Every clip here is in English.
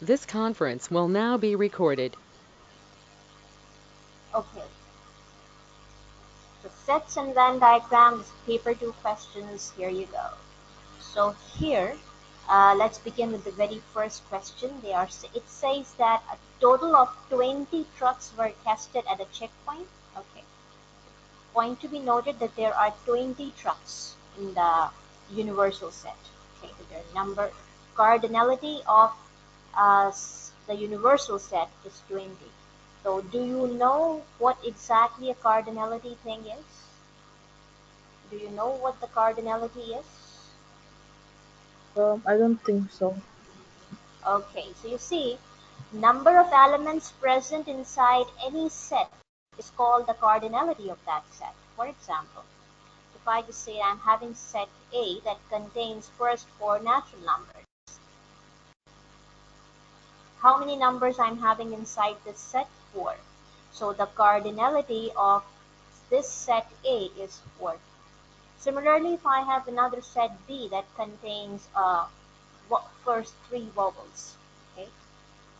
This conference will now be recorded. Okay. The sets and Venn diagrams, paper two questions. Here you go. So here, uh, let's begin with the very first question. They are. It says that a total of 20 trucks were tested at a checkpoint. Okay. Point to be noted that there are 20 trucks in the universal set. Okay. The number cardinality of uh, the universal set is 20. So do you know what exactly a cardinality thing is? Do you know what the cardinality is? Um, I don't think so. Okay, so you see, number of elements present inside any set is called the cardinality of that set. For example, if I just say I'm having set A that contains first four natural numbers, how many numbers I'm having inside this set? 4. So the cardinality of this set A is 4. Similarly, if I have another set B that contains uh, first three vowels, okay,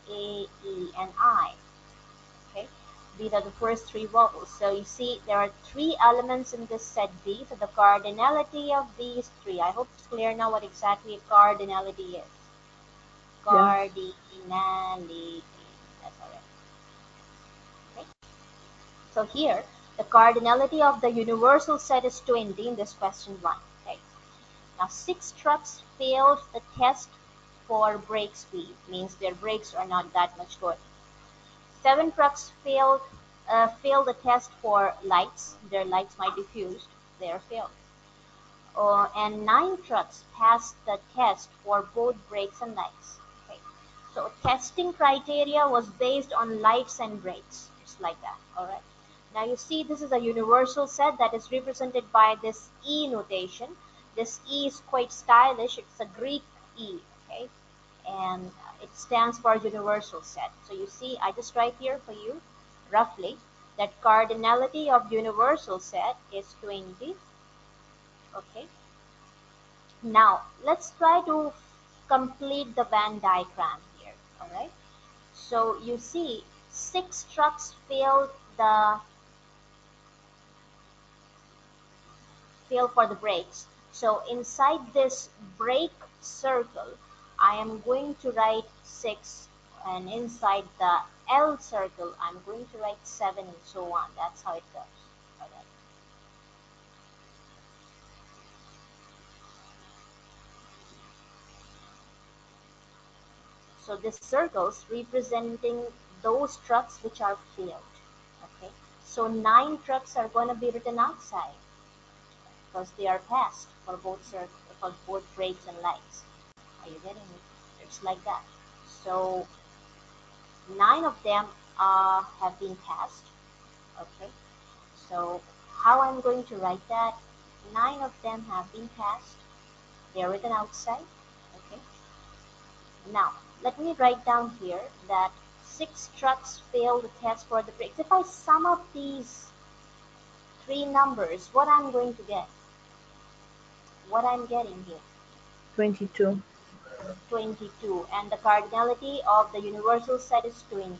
A, E, and I, okay, these are the first three vowels. So you see there are three elements in this set B, so the cardinality of these three, I hope it's clear now what exactly cardinality is. Cardinality. That's all right. Okay. So here, the cardinality of the universal set is 20 in this question 1. Okay. Now, six trucks failed the test for brake speed, means their brakes are not that much good. Seven trucks failed uh, failed the test for lights, their lights might be fused, they are failed. Uh, and nine trucks passed the test for both brakes and lights. So testing criteria was based on lights and brakes, just like that. All right. Now you see this is a universal set that is represented by this E notation. This E is quite stylish. It's a Greek E, okay? And it stands for universal set. So you see, I just write here for you, roughly, that cardinality of universal set is 20. Okay. Now, let's try to complete the Venn diagram right? So you see six trucks failed the fail for the brakes. So inside this brake circle I am going to write 6 and inside the L circle I'm going to write 7 and so on. That's how it goes So this circles representing those trucks which are failed. Okay. So nine trucks are going to be written outside because they are passed for both circles, for both brakes and lights. Are you getting it? It's like that. So nine of them uh, have been passed. Okay. So how I'm going to write that? Nine of them have been passed. They are written outside. Okay. Now let me write down here that six trucks failed the test for the brakes. If I sum up these three numbers, what I'm going to get? What I'm getting here? 22. 22. And the cardinality of the universal set is 20.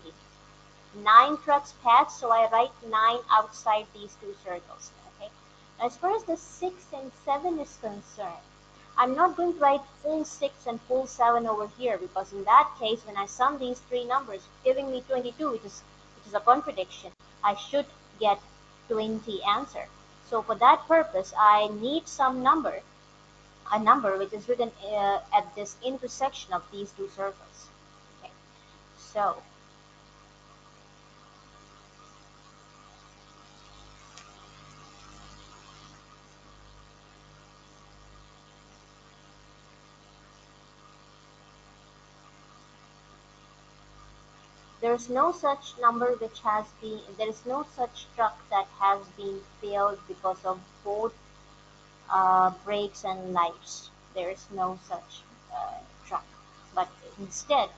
Nine trucks passed, so I write nine outside these two circles. Okay. As far as the six and seven is concerned, I'm not going to write full 6 and full 7 over here because in that case when I sum these three numbers giving me 22 which is which is a contradiction. I should get 20 answer. So for that purpose I need some number a number which is written uh, at this intersection of these two circles. Okay. So There is no such number which has been, there is no such truck that has been failed because of both uh, brakes and lights. There is no such uh, truck. But instead,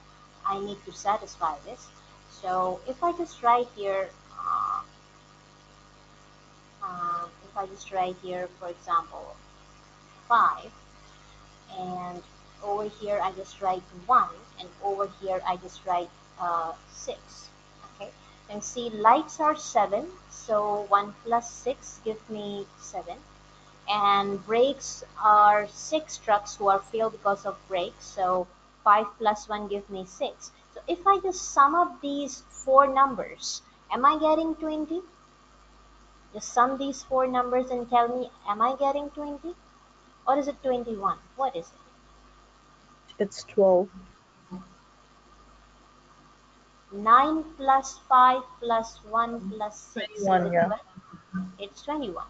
I need to satisfy this. So if I just write here, uh, uh, if I just write here, for example, 5, and over here I just write 1 and over here I just write uh, 6 okay? And see lights are 7 so 1 plus 6 give me 7 and brakes are 6 trucks who are failed because of brakes so 5 plus 1 give me 6 so if I just sum up these four numbers am I getting 20 just sum these four numbers and tell me am I getting 20 or is it 21 what is it? It's 12. 9 plus 5 plus 1 plus 6 is 21, yeah. it's 21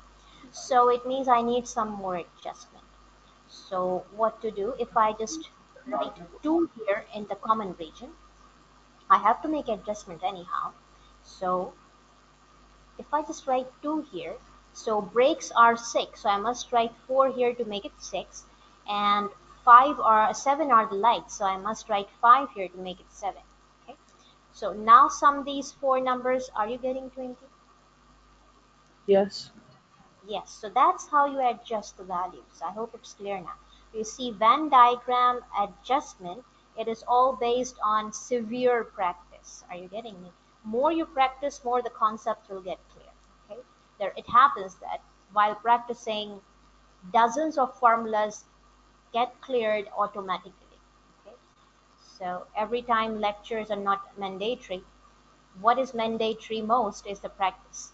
so it means I need some more adjustment. So what to do? If I just write 2 here in the common region I have to make adjustment anyhow. So if I just write 2 here so brakes are 6 so I must write 4 here to make it 6 and 5 or 7 are the lights. So I must write 5 here to make it 7 okay so now sum these four numbers are you getting 20 Yes. Yes, so that's how you adjust the values. I hope it's clear now. You see Venn diagram adjustment, it is all based on severe practice. Are you getting me? More you practice, more the concept will get clear. Okay. There it happens that while practicing dozens of formulas get cleared automatically. So every time lectures are not mandatory, what is mandatory most is the practice.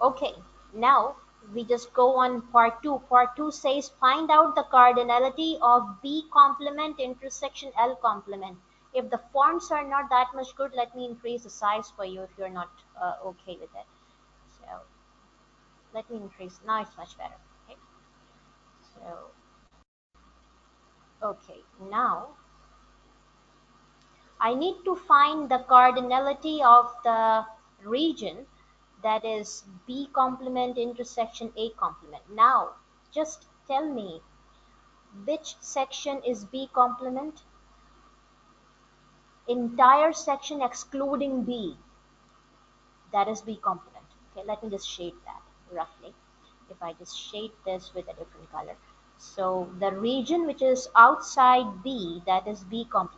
Okay, now we just go on part 2. Part 2 says find out the cardinality of B complement intersection L complement. If the fonts are not that much good, let me increase the size for you if you're not uh, okay with it. So let me increase. Now it's much better. Okay. So okay, now I need to find the cardinality of the region that is B complement intersection A complement. Now, just tell me which section is B complement? Entire section excluding B. That is B complement. Okay, let me just shade that roughly. If I just shade this with a different color. So the region which is outside B, that is B complement.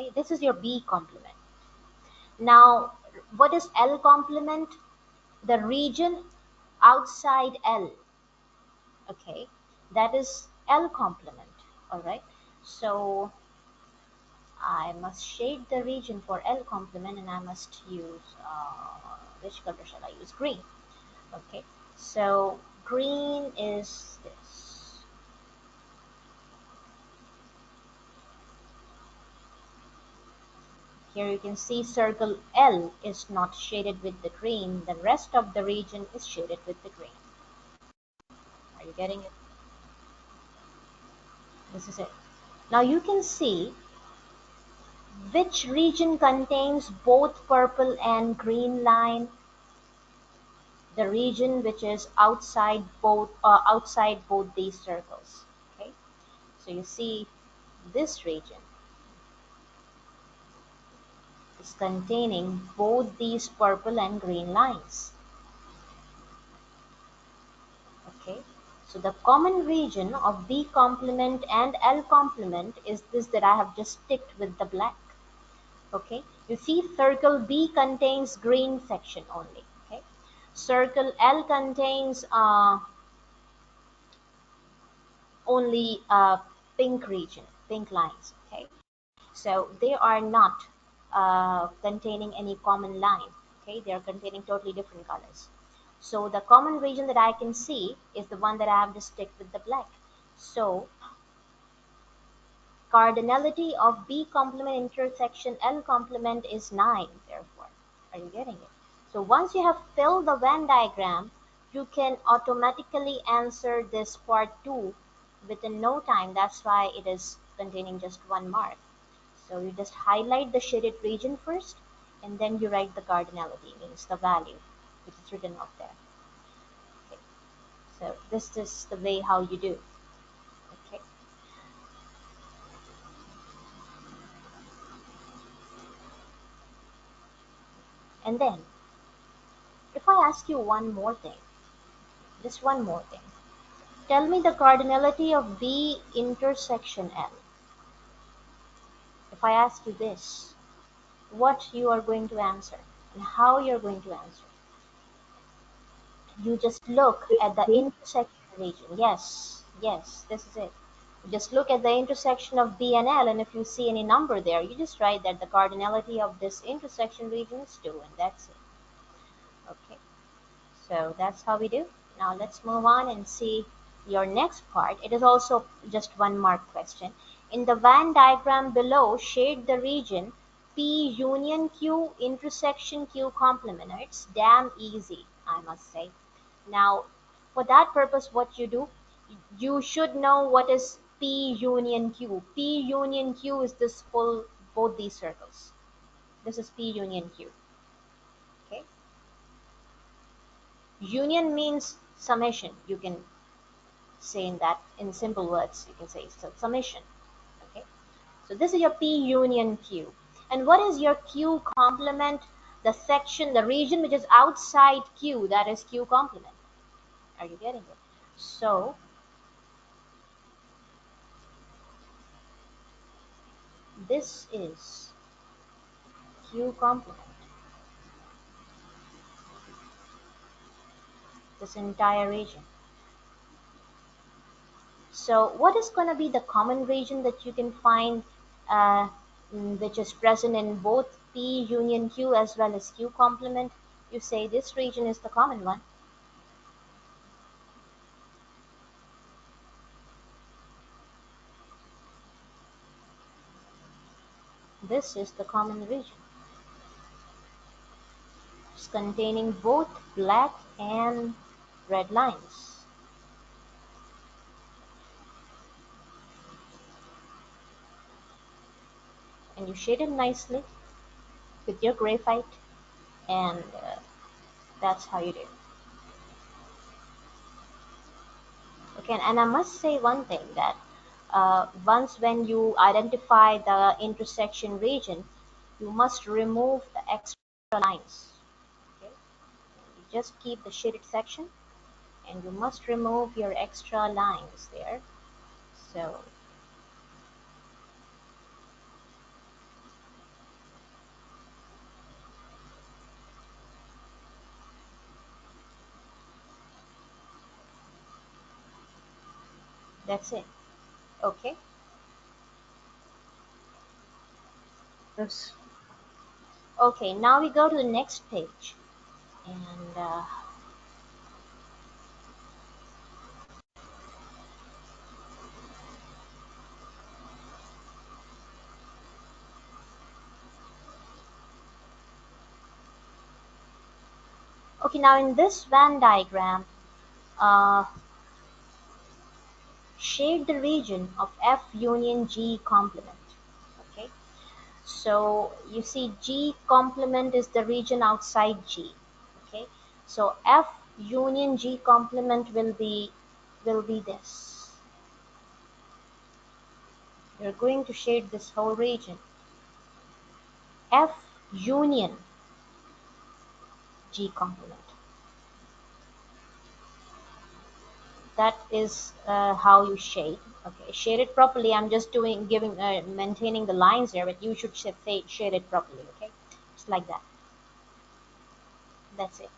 Okay, this is your B complement. Now, what is L complement? The region outside L. Okay, that is L complement. All right. So I must shade the region for L complement, and I must use uh, which color shall I use? Green. Okay. So green is this. Here you can see circle L is not shaded with the green. The rest of the region is shaded with the green. Are you getting it? This is it. Now you can see which region contains both purple and green line. The region which is outside both uh, outside both these circles. Okay, so you see this region containing both these purple and green lines. Okay, so the common region of B complement and L complement is this that I have just ticked with the black. Okay, you see circle B contains green section only. Okay, circle L contains uh, only uh, pink region, pink lines. Okay, so they are not uh, containing any common line. Okay, they are containing totally different colors. So the common region that I can see is the one that I have just ticked with the black. So cardinality of B complement intersection L complement is 9 therefore. Are you getting it? So once you have filled the Venn diagram, you can automatically answer this part 2 within no time. That's why it is containing just one mark. So you just highlight the shaded region first and then you write the cardinality, means the value which is written out there. Okay. So this is the way how you do. Okay. And then, if I ask you one more thing, just one more thing, tell me the cardinality of B intersection L. If I ask you this, what you are going to answer and how you're going to answer. You just look at the intersection region. Yes, yes, this is it. Just look at the intersection of B and L, and if you see any number there, you just write that the cardinality of this intersection region is 2, and that's it. Okay, so that's how we do. Now let's move on and see your next part. It is also just one mark question. In the Venn diagram below, shade the region P union Q intersection Q complement. It's damn easy, I must say. Now, for that purpose, what you do, you should know what is P union Q. P union Q is this full, both these circles. This is P union Q. Okay. Union means summation. You can say in that, in simple words, you can say summation. So this is your P union Q. And what is your Q complement? The section, the region which is outside Q, that is Q complement. Are you getting it? So, this is Q complement. This entire region. So what is going to be the common region that you can find Uh, mm, which is present in both P union Q as well as Q complement? You say this region is the common one. This is the common region. It's containing both black and red lines. And you shade it nicely with your graphite and uh, that's how you do. Okay, and I must say one thing that uh, once when you identify the intersection region, you must remove the extra lines. Okay? You just keep the shaded section and you must remove your extra lines there. So that's it. Okay. Yes. Okay, now we go to the next page. And uh, okay, now in this Venn diagram, uh, shade the region of F union G complement. Okay, so you see G complement is the region outside G. Okay, so F union G complement will be will be this. You're going to shade this whole region. F union G complement. That is uh, how you shade. Okay shade it properly. I'm just doing giving uh, maintaining the lines there but you should shade it properly okay? Just like that. That's it.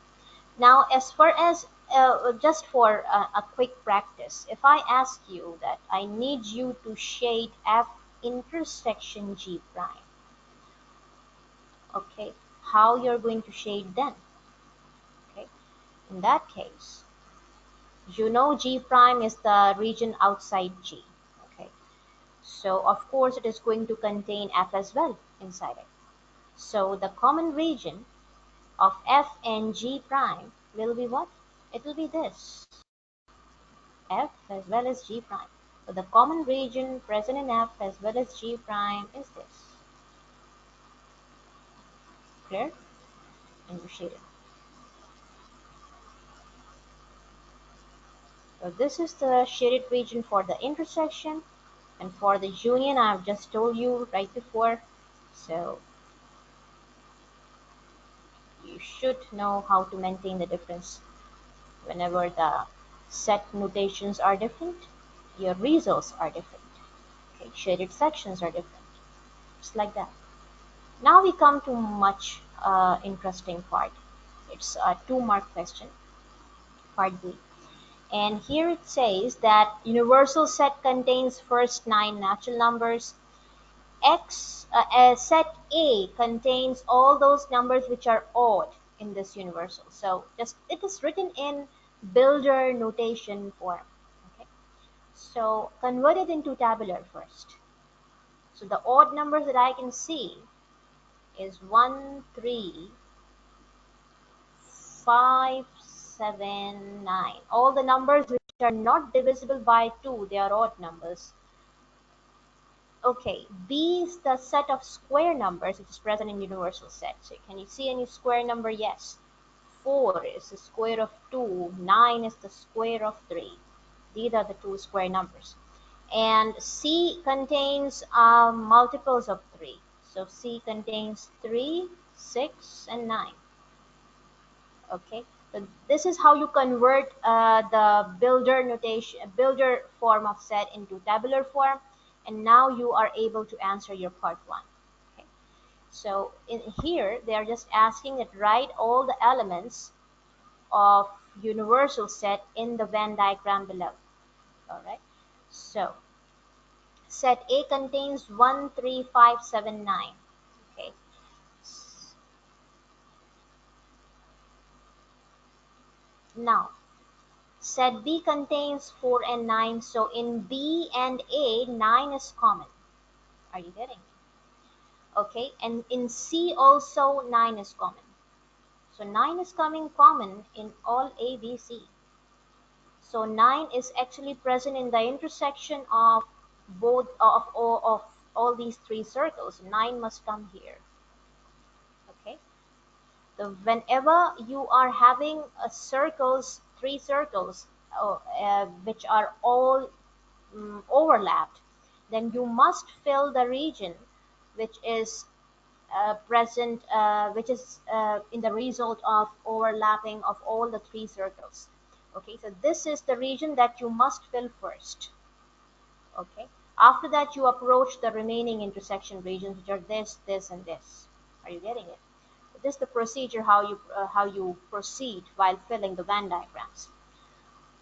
Now as far as uh, just for a quick practice if I ask you that I need you to shade F intersection G prime okay how you're going to shade then? Okay in that case you know G prime is the region outside G. Okay, so of course it is going to contain F as well inside it. So the common region of F and G prime will be what? It will be this. F as well as G prime. So the common region present in F as well as G prime is this. Clear? And you shade it. So this is the shaded region for the intersection. And for the union I've just told you right before. So you should know how to maintain the difference whenever the set notations are different your results are different. Okay shaded sections are different. Just like that. Now we come to much uh, interesting part. It's a two mark question. Part b and here it says that universal set contains first nine natural numbers. X uh, uh, set a contains all those numbers which are odd in this universal. So just it is written in builder notation form okay? So convert it into tabular first. So the odd numbers that i can see is 1 3 5 7 9 all the numbers which are not divisible by 2 they are odd numbers Okay, B is the set of square numbers which is present in universal set. So can you see any square number? Yes. 4 is the square of 2, 9 is the square of 3. These are the two square numbers. And C contains uh, multiples of 3. So C contains 3, 6, and 9. Okay, this is how you convert uh, the builder notation, builder form of set into tabular form and now you are able to answer your part one. Okay. So in here, they are just asking that write all the elements of universal set in the Venn diagram below. All right. So set A contains 1, 3, 5, 7, 9. Okay. Now, Set B contains 4 and 9, so in B and A, 9 is common. Are you getting me? Okay, and in C also 9 is common. So 9 is coming common in all A, B, C. So 9 is actually present in the intersection of both of, of, of all these three circles. 9 must come here. Whenever you are having a circles three circles uh, uh, which are all um, overlapped, then you must fill the region which is uh, present, uh, which is uh, in the result of overlapping of all the three circles. Okay, so this is the region that you must fill first. Okay, after that you approach the remaining intersection regions which are this, this, and this. Are you getting it? This is the procedure how you uh, how you proceed while filling the Venn diagrams.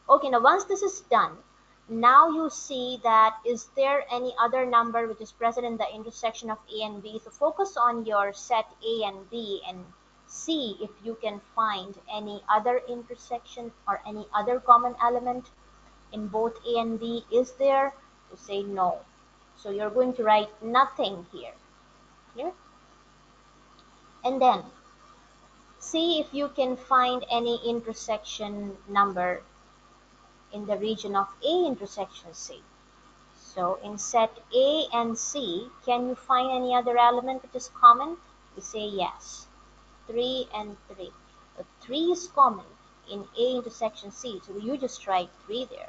Okay, now once this is done, now you see that is there any other number which is present in the intersection of A and B. So focus on your set A and B and see if you can find any other intersection or any other common element in both A and B. Is there? To say no. So you're going to write nothing here. Clear? And then see if you can find any intersection number in the region of A intersection C. So in set A and C, can you find any other element which is common? We say yes. 3 and 3. The 3 is common in A intersection C, so you just write 3 there.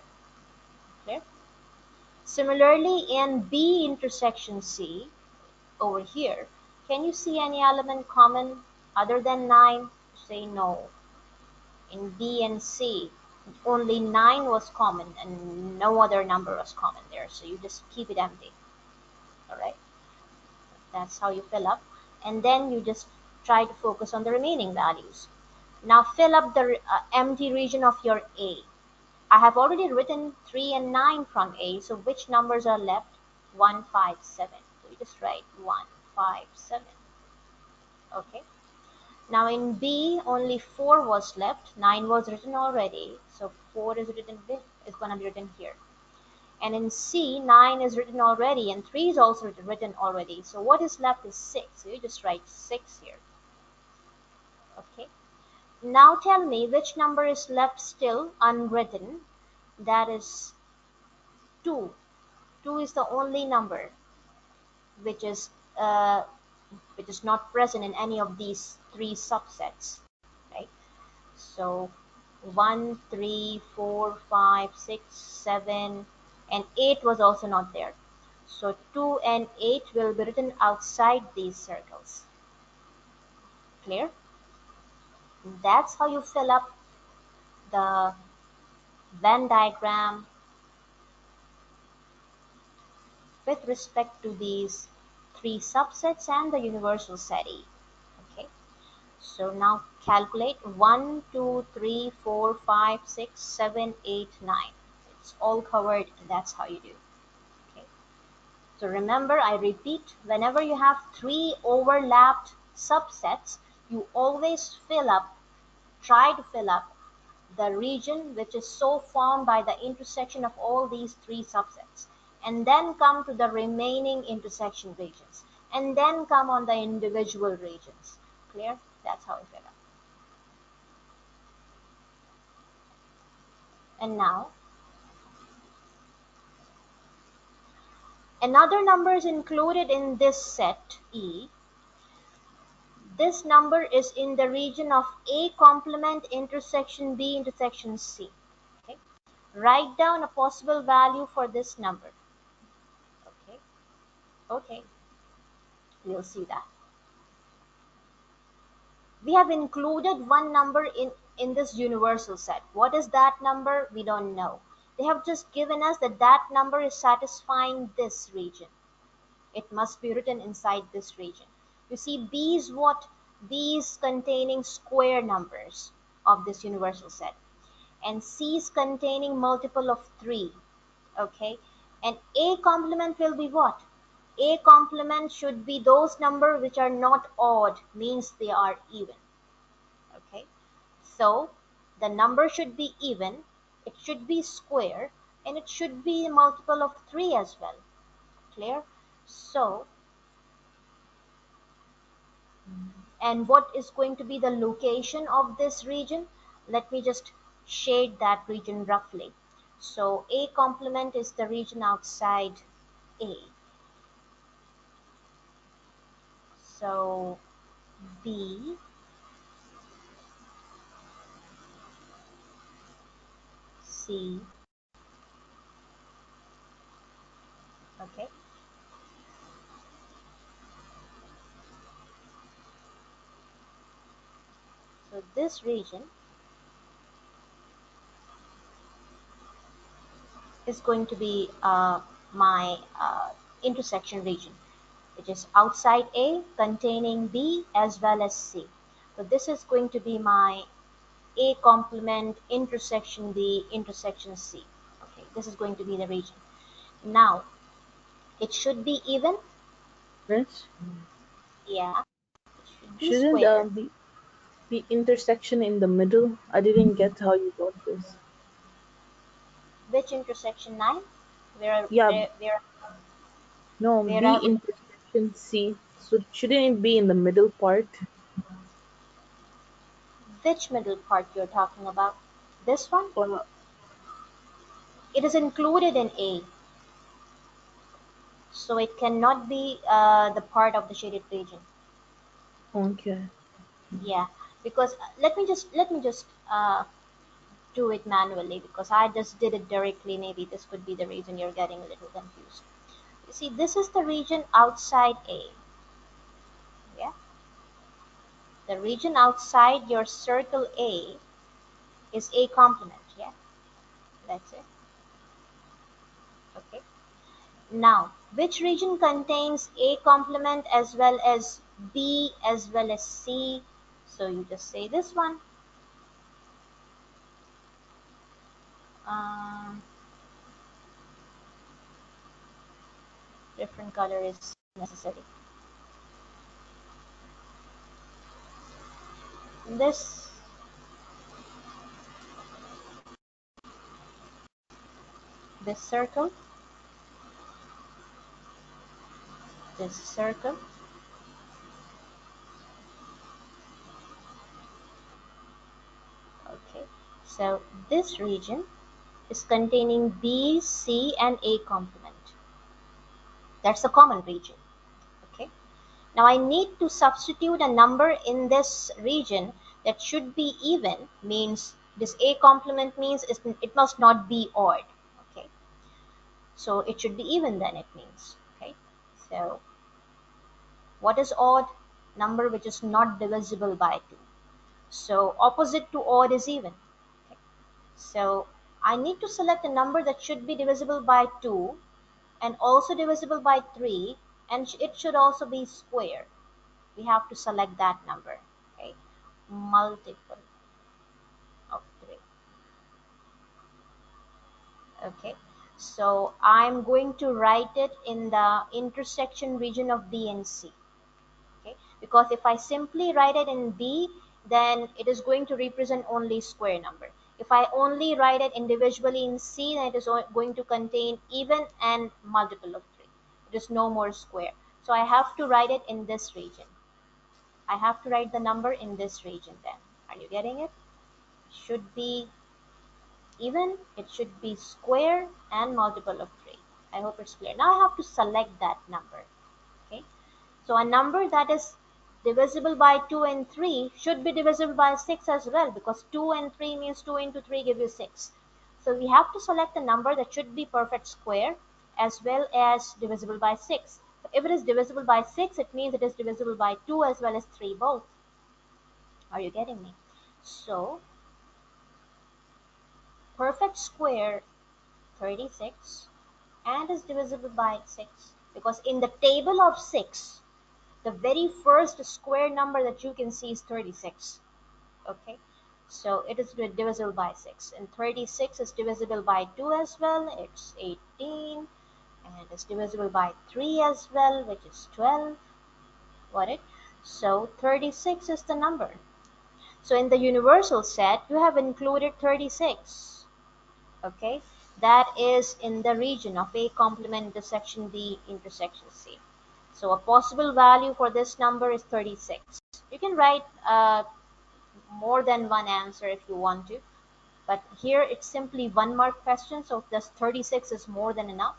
Clear? Similarly, in B intersection C, over here, can you see any element common other than 9? Say no. In B and C, only 9 was common and no other number was common there. So you just keep it empty. Alright. That's how you fill up. And then you just try to focus on the remaining values. Now fill up the uh, empty region of your A. I have already written 3 and 9 from A, so which numbers are left? 1, 5, 7. So you just write 1, 5, 7. Okay. Now in B, only 4 was left. 9 was written already. So 4 is written is going to be written here. And in C, 9 is written already and 3 is also written already. So what is left is 6. So you just write 6 here. Okay. Now tell me which number is left still unwritten. That is 2. 2 is the only number which is uh, which is not present in any of these three subsets right? So 1 3 4 5 6 7 and 8 was also not there. So 2 and 8 will be written outside these circles. Clear? That's how you fill up the Venn diagram with respect to these three subsets and the universal set. Okay, so now calculate 1, 2, 3, 4, 5, 6, 7, 8, 9. It's all covered that's how you do. Okay, so remember I repeat whenever you have three overlapped subsets, you always fill up, try to fill up the region which is so formed by the intersection of all these three subsets and then come to the remaining intersection regions and then come on the individual regions clear that's how it fill up and now another number is included in this set E this number is in the region of A complement intersection B intersection C. Okay. Write down a possible value for this number. Okay. We'll see that. We have included one number in, in this universal set. What is that number? We don't know. They have just given us that that number is satisfying this region. It must be written inside this region. You see, B is what? B is containing square numbers of this universal set. And C is containing multiple of 3. Okay. And A complement will be what? A complement should be those numbers which are not odd, means they are even. Okay. So the number should be even, it should be square, and it should be a multiple of 3 as well. Clear? So and what is going to be the location of this region let me just shade that region roughly so A complement is the region outside A so B C. Okay. So this region is going to be uh, my uh, intersection region which is outside A containing B as well as C. So this is going to be my A complement intersection B intersection C. Okay, this is going to be the region. Now it should be even. Yes. Yeah. Should Shouldn't uh, the the intersection in the middle? I didn't get how you got this. Which intersection nine? Where Yeah. where, where No, Where are? Intersection see. So shouldn't it be in the middle part? which middle part you're talking about? This one? It is included in A. So it cannot be uh, the part of the shaded region. okay. Yeah, because uh, let me just let me just uh, do it manually because I just did it directly. Maybe this could be the reason you're getting a little confused. See, this is the region outside A. Yeah, the region outside your circle A is A complement. Yeah, that's it. Okay. Now, which region contains A complement as well as B as well as C? So you just say this one. Um, different color is necessary. This this circle, this circle, okay. So this region is containing B, C, and A complement. That's the common region. Okay. Now I need to substitute a number in this region that should be even means this A complement means it must not be odd. Okay. So it should be even then it means. Okay. So what is odd? Number which is not divisible by 2. So opposite to odd is even. Okay. So I need to select a number that should be divisible by 2 and also divisible by 3 and it should also be square. We have to select that number. Okay. Multiple of 3. Okay. So I'm going to write it in the intersection region of B and C. Okay, because if I simply write it in B, then it is going to represent only square number. If I only write it individually in C, then it is going to contain even and multiple of 3. It is no more square. So I have to write it in this region. I have to write the number in this region then. Are you getting it? Should be even it should be square and multiple of 3 i hope it's clear now i have to select that number okay so a number that is divisible by 2 and 3 should be divisible by 6 as well because 2 and 3 means 2 into 3 give you 6 so we have to select a number that should be perfect square as well as divisible by 6 so if it is divisible by 6 it means it is divisible by 2 as well as 3 both. Are you getting me? So perfect square 36 and is divisible by 6 because in the table of 6 the very first square number that you can see is 36 okay? So it is divisible by 6 and 36 is divisible by 2 as well it's 18 and it's divisible by 3 as well which is 12 got it? So 36 is the number. So in the universal set you have included 36 okay? That is in the region of A complement intersection B intersection C so a possible value for this number is 36 you can write uh, more than one answer if you want to but here it's simply one mark question so this 36 is more than enough.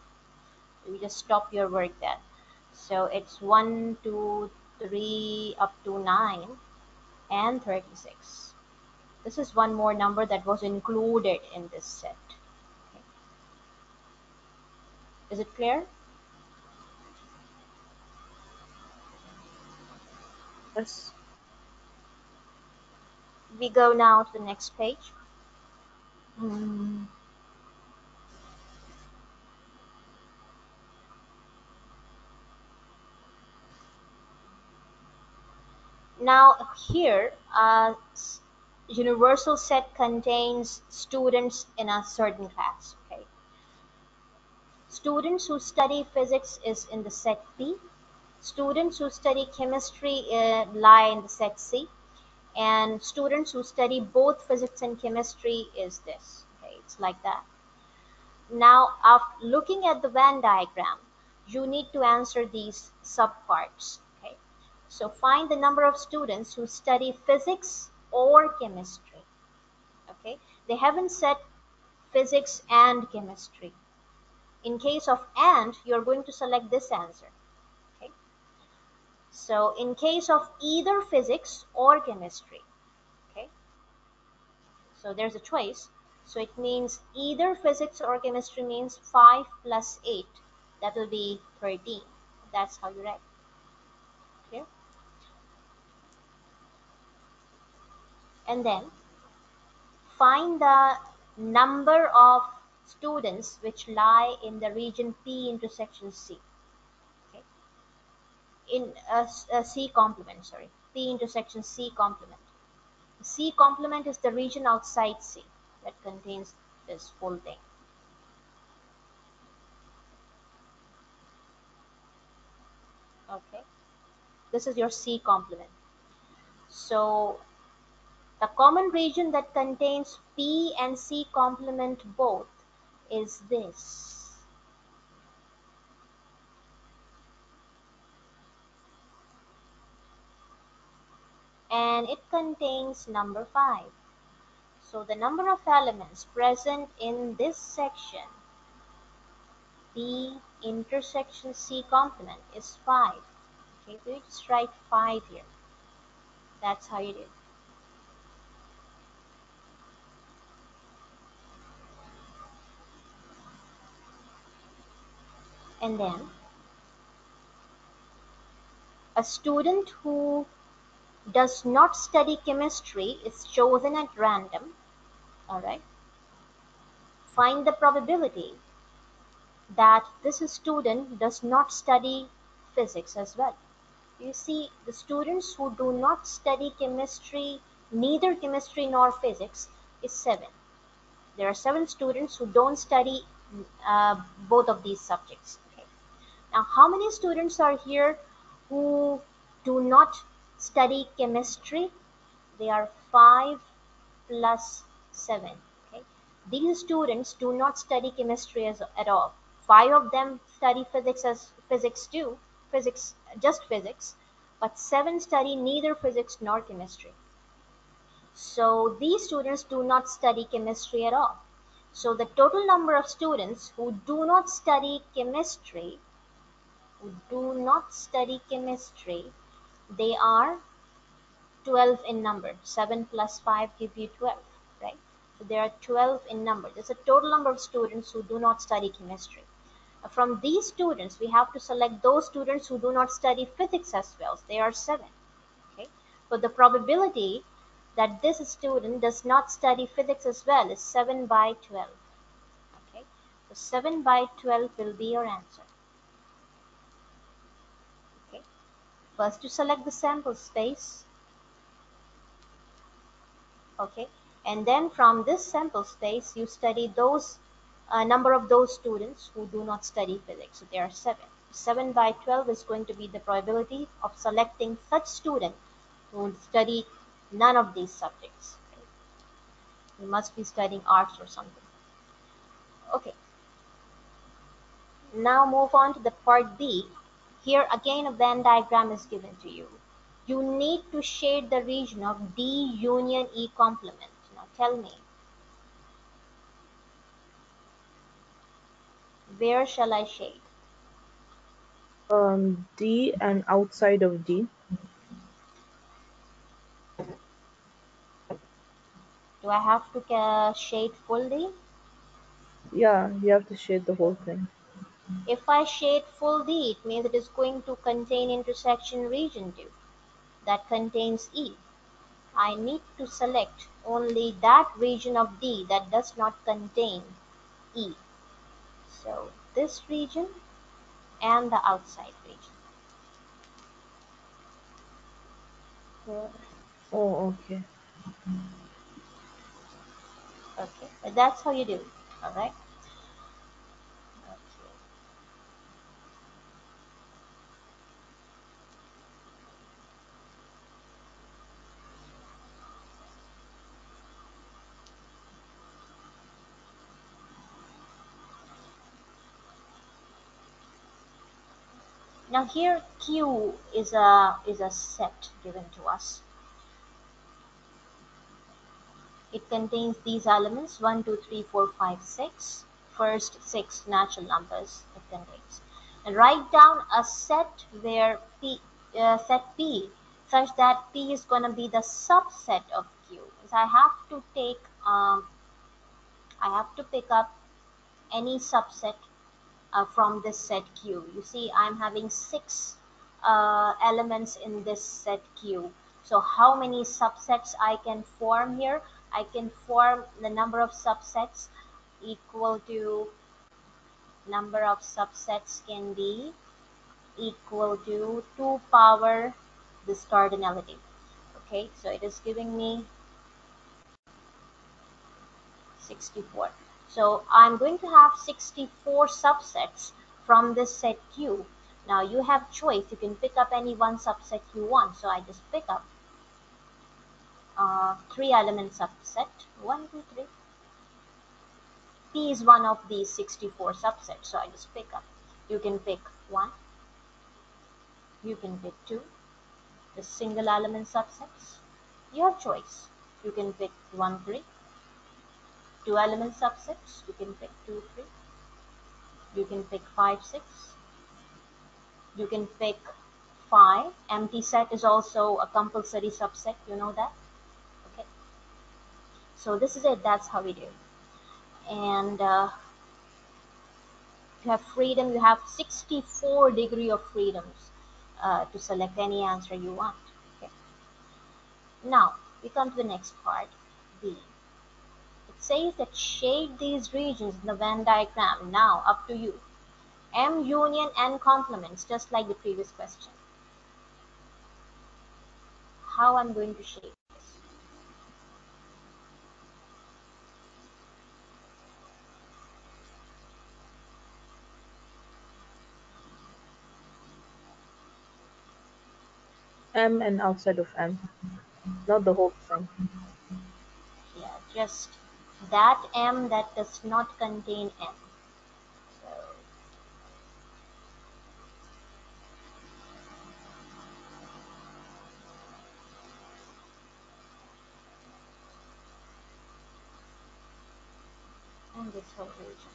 You just stop your work there. So it's 1 2 3 up to 9 and 36 this is one more number that was included in this set. Is it clear? Yes. We go now to the next page. Hmm. Now here, a universal set contains students in a certain class. Okay. Students who study physics is in the set P. Students who study chemistry uh, lie in the set C. And students who study both physics and chemistry is this. Okay, it's like that. Now, after looking at the Venn diagram, you need to answer these subparts. Okay, so find the number of students who study physics or chemistry. Okay, they haven't said physics and chemistry. In case of and, you're going to select this answer. So in case of either physics or chemistry, okay. So there's a choice. So it means either physics or chemistry means 5 plus 8. That will be 13. That's how you write. Clear? And then find the number of students which lie in the region P intersection C. In uh, a, a uh, C complement, sorry, P intersection C complement. C complement is the region outside C that contains this whole thing. Okay, this is your C complement. So the common region that contains P and C complement both is this? And it contains number 5. So the number of elements present in this section, the intersection C complement is 5. Okay, we just write 5 here. That's how you do. and then a student who does not study chemistry is chosen at random, all right, find the probability that this student does not study physics as well. You see, the students who do not study chemistry, neither chemistry nor physics, is 7. There are 7 students who don't study uh, both of these subjects. Okay. Now, how many students are here who do not study chemistry? They are 5 plus 7. Okay. These students do not study chemistry as, at all. Five of them study physics as physics too, physics just physics, but seven study neither physics nor chemistry. So these students do not study chemistry at all. So the total number of students who do not study chemistry, who do not study chemistry, they are 12 in number. 7 plus 5 give you 12, right? So there are 12 in number. There's a total number of students who do not study chemistry. From these students, we have to select those students who do not study physics as well. They are 7. Okay? So the probability that this student does not study physics as well is 7 by 12. Okay, so 7 by 12 will be your answer. First you select the sample space. Okay, and then from this sample space you study those uh, number of those students who do not study physics. So there are 7. 7 by 12 is going to be the probability of selecting such student who study none of these subjects. You must be studying arts or something. Okay. Now move on to the part B. Here again a Venn diagram is given to you. You need to shade the region of D union E complement. Now tell me. Where shall I shade? Um, D and outside of D. Do I have to shade fully? Yeah, you have to shade the whole thing. If I shade full D, it means it is going to contain intersection region 2 that contains E. I need to select only that region of D that does not contain E. So this region and the outside region. Oh, okay. Okay, but that's how you do it, all right? Okay. Now here Q is a is a set given to us. It contains these elements 1, 2, 3, 4, 5, 6. First six natural numbers it contains. And write down a set where P, uh, set P such that P is going to be the subset of Q. So I have to take, um, I have to pick up any subset uh, from this set Q. You see, I'm having six uh, elements in this set Q. So how many subsets I can form here? I can form the number of subsets equal to number of subsets can be equal to 2 power this cardinality okay so it is giving me 64 so I'm going to have 64 subsets from this set Q. Now you have choice. You can pick up any one subset you want. So I just pick up uh, three element subset. 1 2 3 p is one of these 64 subsets. So i just pick up. You can pick one. You can pick two. The single element subsets. You have choice. You can pick 1 3 two element subsets you can pick 2 3 you can pick 5 6 you can pick 5 empty set is also a compulsory subset. You know that? Okay. so this is it. That's how we do. And uh, you have freedom you have 64 degree of freedoms uh, to select any answer you want. Okay. Now we come to the next part, says that shade these regions in the Venn diagram. Now up to you. M union N complements, just like the previous question. How I'm going to shade this. M and outside of M, not the whole thing. Yeah, just that M that does not contain M. And this whole region.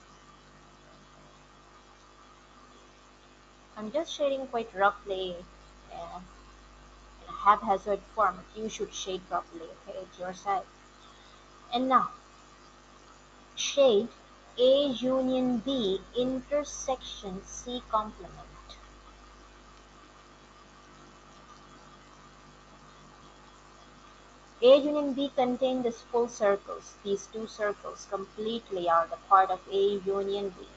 I'm just shading quite roughly uh, in a haphazard form. You should shade properly, okay? It's your side. And now, shade A union B intersection C complement. A union B contain these full circles. These two circles completely are the part of A union B.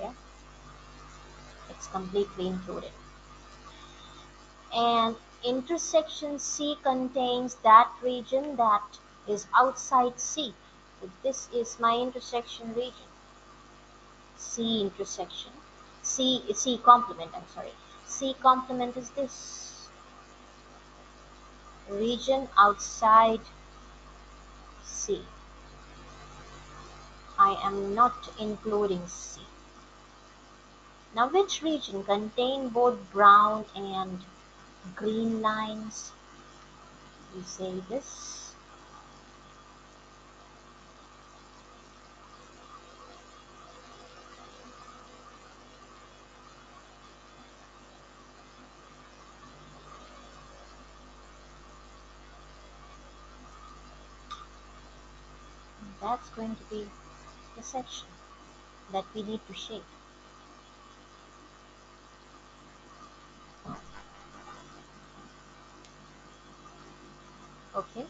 Yeah, it's completely included. And intersection C contains that region that is outside C. So this is my intersection region. C intersection. C C complement, I'm sorry. C complement is this region outside C. I am not including C. Now which region contain both brown and green lines? You say this. That's going to be the section that we need to shape. Okay.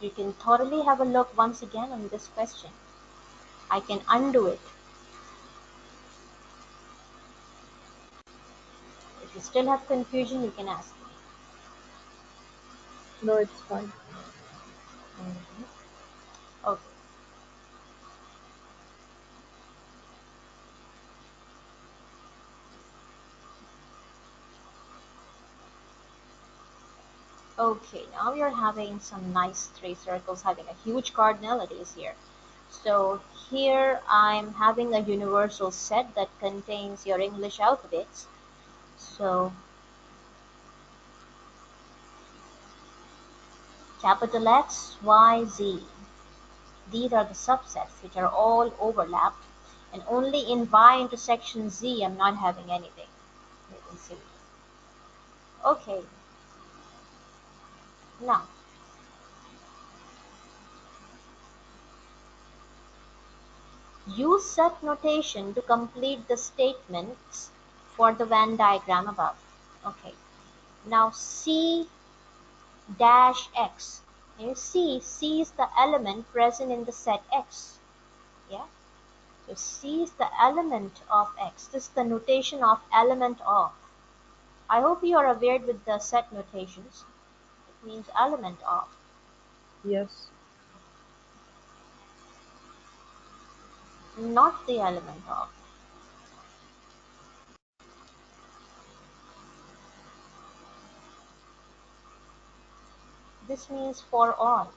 You can thoroughly have a look once again on this question. I can undo it. If you still have confusion, you can ask. No, it's fine. Mhm. Okay. Okay, now we are having some nice three circles having a huge cardinalities here. So here I'm having a universal set that contains your English alphabets. So capital X, Y, Z. These are the subsets which are all overlapped and only in Y intersection Z I'm not having anything. You can see. Okay. Now Use set notation to complete the statements for the Venn diagram above. Okay. Now C dash X. You see, C is the element present in the set X. Yeah. So C is the element of X. This is the notation of element of. I hope you are aware with the set notations. It means element of. Yes. not the element of. This means for all.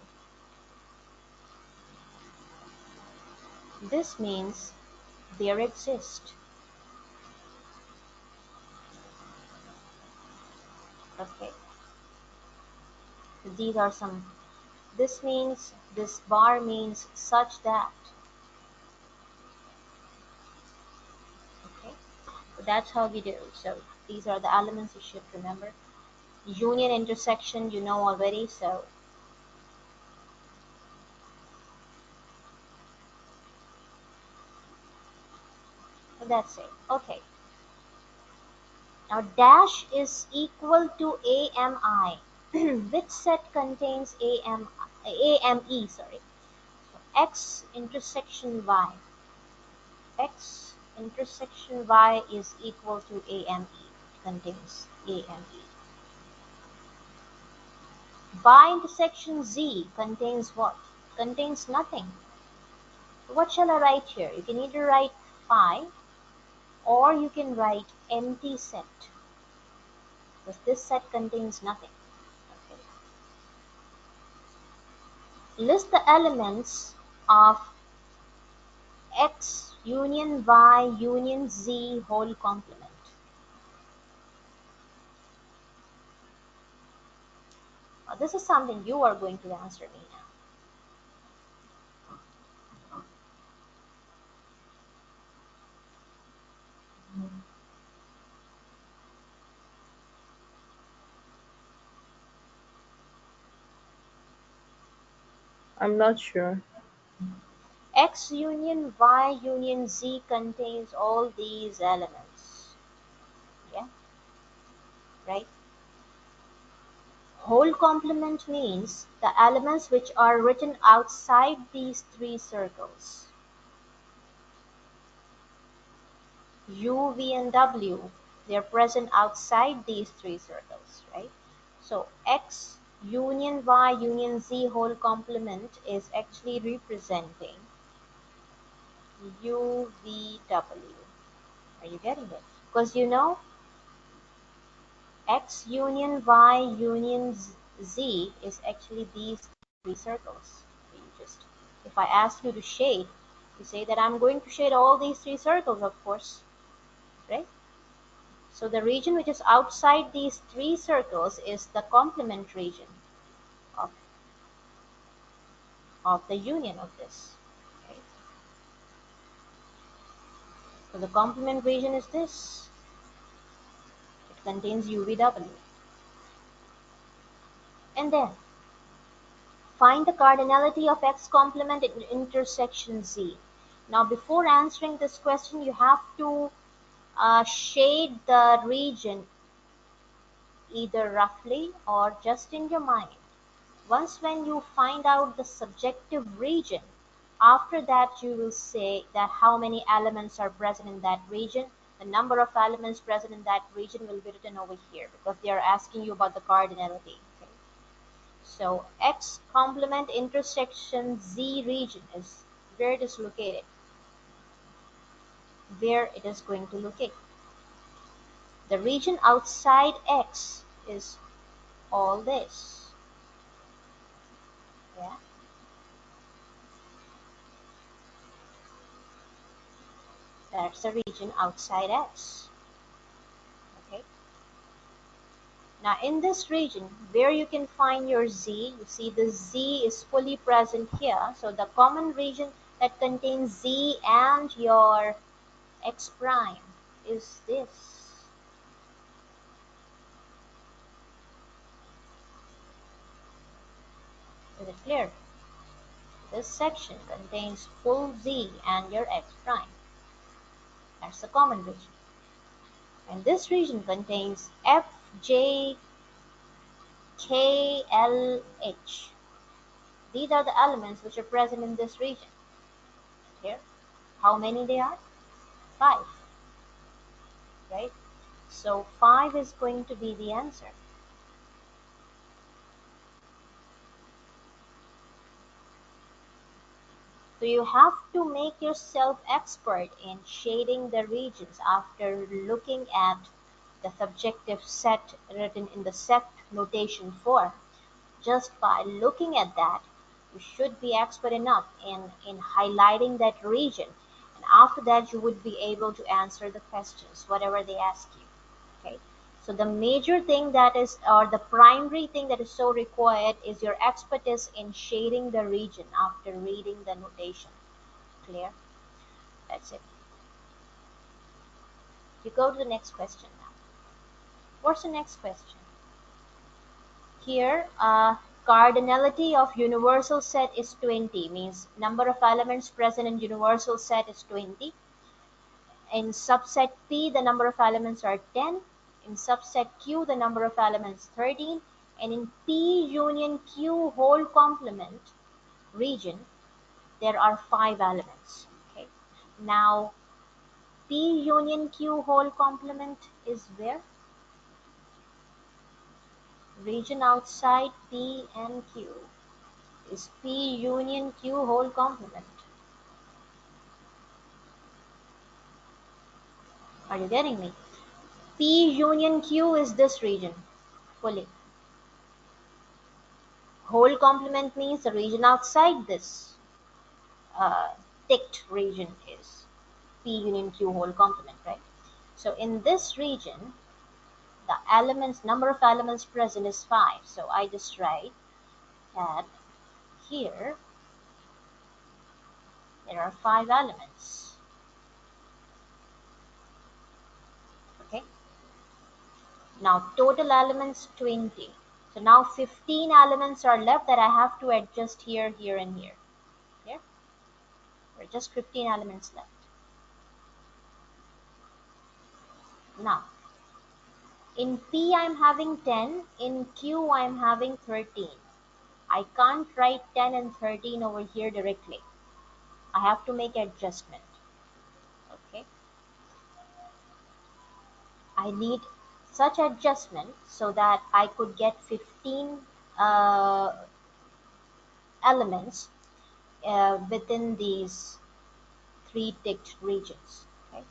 This means there exist. Okay. These are some. This means, this bar means such that. Okay. That's how we do. So these are the elements you should remember. Union intersection you know already. So that's it. Okay. Now dash is equal to AMI. Which set contains AM, AME? Sorry. So X intersection Y. X intersection Y is equal to AME. It contains AME. Y intersection Z contains what? Contains nothing. What shall I write here? You can either write phi or you can write empty set because this set contains nothing. Okay. List the elements of X union Y union Z whole complement. Now, this is something you are going to answer me now. I'm not sure. X union Y union Z contains all these elements. Yeah, right? Whole complement means the elements which are written outside these three circles. U, V, and W, they are present outside these three circles, right? So X union Y union Z whole complement is actually representing U, V, W. Are you getting it? Because you know X union Y union Z is actually these three circles. You just, if I ask you to shade, you say that I'm going to shade all these three circles, of course, right? So the region which is outside these three circles is the complement region of, of the union of this. So the complement region is this contains UVW. And then find the cardinality of X complement in intersection Z. Now before answering this question you have to uh, shade the region either roughly or just in your mind. Once when you find out the subjective region, after that you will say that how many elements are present in that region the number of elements present in that region will be written over here because they are asking you about the cardinality. Okay. So X complement intersection Z region is where it is located. Where it is going to locate. The region outside X is all this. Yeah. That's the region outside X. Okay. Now in this region, where you can find your Z, you see the Z is fully present here. So the common region that contains Z and your X prime is this. Is it clear? This section contains full Z and your X prime. That's the common region. And this region contains F, J, K, L, H. These are the elements which are present in this region. Here, how many they are? Five. Right? So five is going to be the answer. So you have to make yourself expert in shading the regions after looking at the subjective set written in the set notation form. Just by looking at that, you should be expert enough in, in highlighting that region. And after that, you would be able to answer the questions, whatever they ask you. So the major thing that is, or the primary thing that is so required is your expertise in shading the region after reading the notation. Clear? That's it. You go to the next question now. What's the next question? Here, uh, cardinality of universal set is 20, means number of elements present in universal set is 20 In subset P, the number of elements are 10. In subset Q, the number of elements 13. And in P union Q whole complement region, there are five elements. Okay. Now, P union Q whole complement is where? Region outside P and Q is P union Q whole complement. Are you getting me? P union Q is this region fully. Whole complement means the region outside this uh, ticked region is P union Q whole complement, right? So in this region, the elements, number of elements present is 5. So I just write that here there are 5 elements. Okay. Now total elements 20. So now 15 elements are left that I have to adjust here, here and here. Here. Are just 15 elements left. Now in P I'm having 10, in Q I'm having 13. I can't write 10 and 13 over here directly. I have to make adjustment. Okay. I need such adjustment so that I could get 15 uh, elements uh, within these three ticked regions. Okay.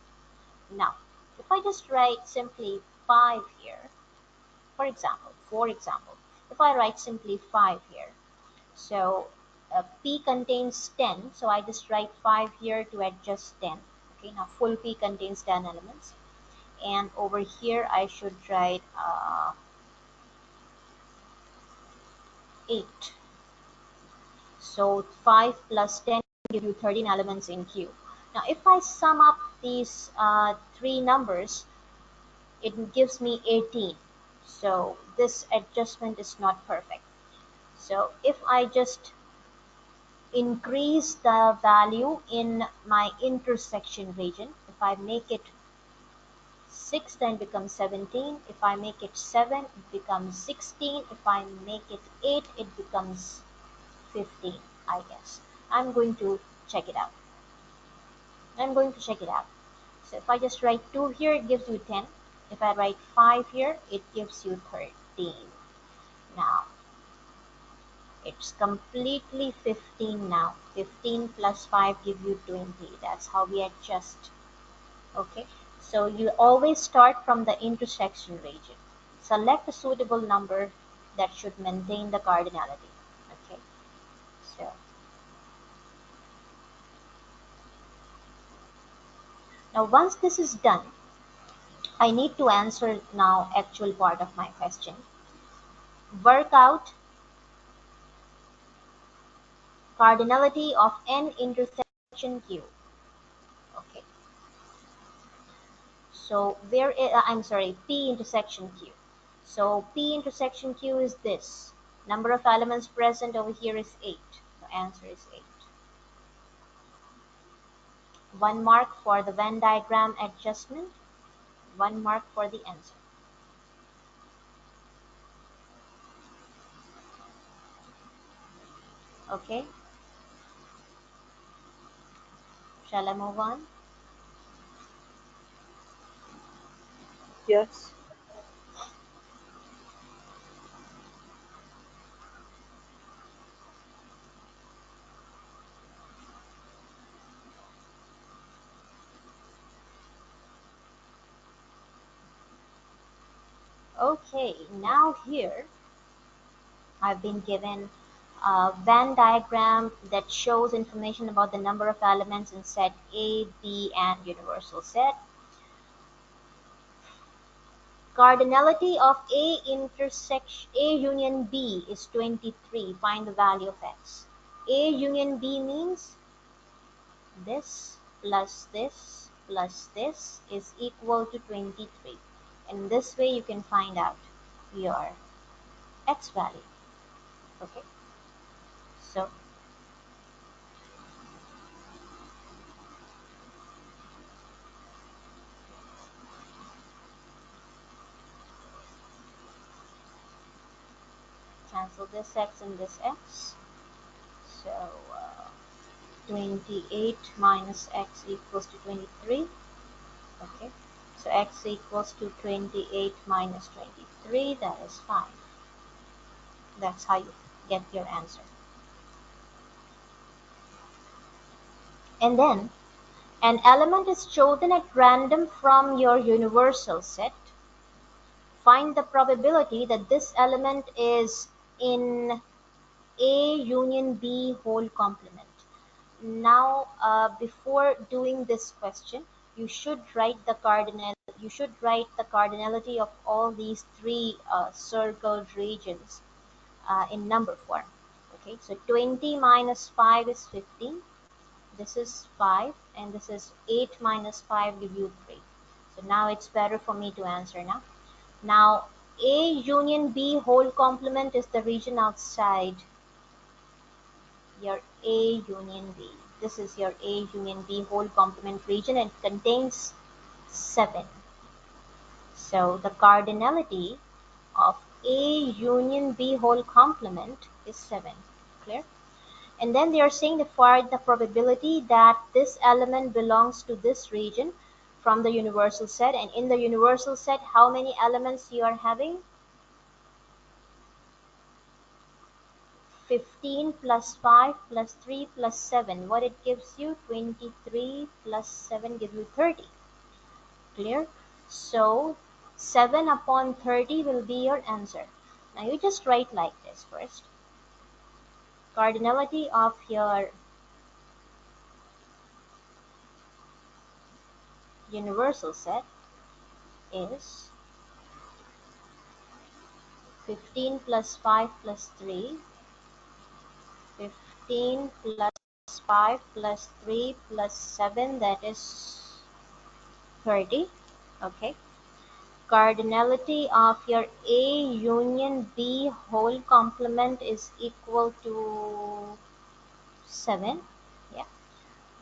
Now, if I just write simply 5 here, for example, for example, if I write simply 5 here, so uh, P contains 10, so I just write 5 here to adjust 10. Okay, now full P contains 10 elements. And over here I should write uh, 8. So 5 plus 10 give you 13 elements in Q. Now if I sum up these uh, three numbers, it gives me 18 so this adjustment is not perfect so if I just increase the value in my intersection region if I make it 6 then becomes 17 if I make it 7 it becomes 16 if I make it 8 it becomes 15 I guess I'm going to check it out I'm going to check it out so if I just write 2 here it gives you 10 if I write 5 here, it gives you 13. Now, it's completely 15 now. 15 plus 5 give you 20. That's how we adjust. Okay, so you always start from the intersection region. Select a suitable number that should maintain the cardinality. Okay, so now once this is done, I need to answer now actual part of my question. Work out cardinality of n intersection q. Okay. So where uh, I'm sorry, p intersection q. So p intersection q is this. Number of elements present over here is 8. The answer is 8. One mark for the Venn diagram adjustment one mark for the answer. Okay. Shall I move on? Yes. Okay, now here I've been given a Venn diagram that shows information about the number of elements in set A, B, and universal set. Cardinality of A intersection A union B is 23. Find the value of x. A union B means this plus this plus this is equal to 23 and this way you can find out your x value okay so cancel this x and this x. So uh, 28 minus x equals to 23. Okay, so x equals to 28 minus 23, that is 5. That's how you get your answer. And then an element is chosen at random from your universal set. Find the probability that this element is in A union B whole complement. Now, uh, before doing this question, you should write the cardinal. You should write the cardinality of all these three uh, circled regions uh, in number form. Okay, so 20 minus 5 is 15. This is 5 and this is 8 minus 5 give you 3. So now it's better for me to answer now. Now A union B whole complement is the region outside your A union B. This is your A union B whole complement region and contains 7. So the cardinality of A union B whole complement is 7. Clear? And then they are saying the find the probability that this element belongs to this region from the universal set. And in the universal set, how many elements you are having? 15 plus 5 plus 3 plus 7. What it gives you? 23 plus 7 gives you 30. Clear? So 7 upon 30 will be your answer. Now you just write like this first. Cardinality of your universal set is 15 plus 5 plus 3 15 plus 5 plus 3 plus 7 that is 30 okay? Cardinality of your A union B whole complement is equal to 7 yeah?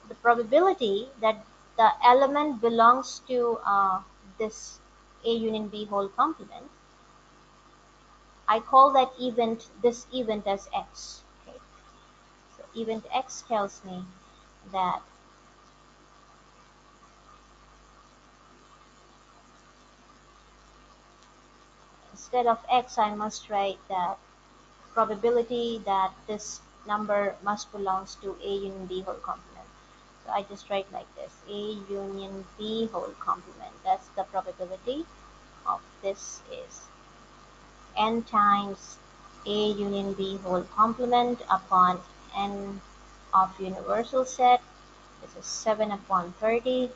The probability that the element belongs to uh, this A union B whole complement I call that event this event as X okay so event X tells me that instead of x I must write that probability that this number must belongs to A union B whole complement. So I just write like this A union B whole complement. That's the probability of this is n times A union B whole complement upon n of universal set. This is 7 upon 30.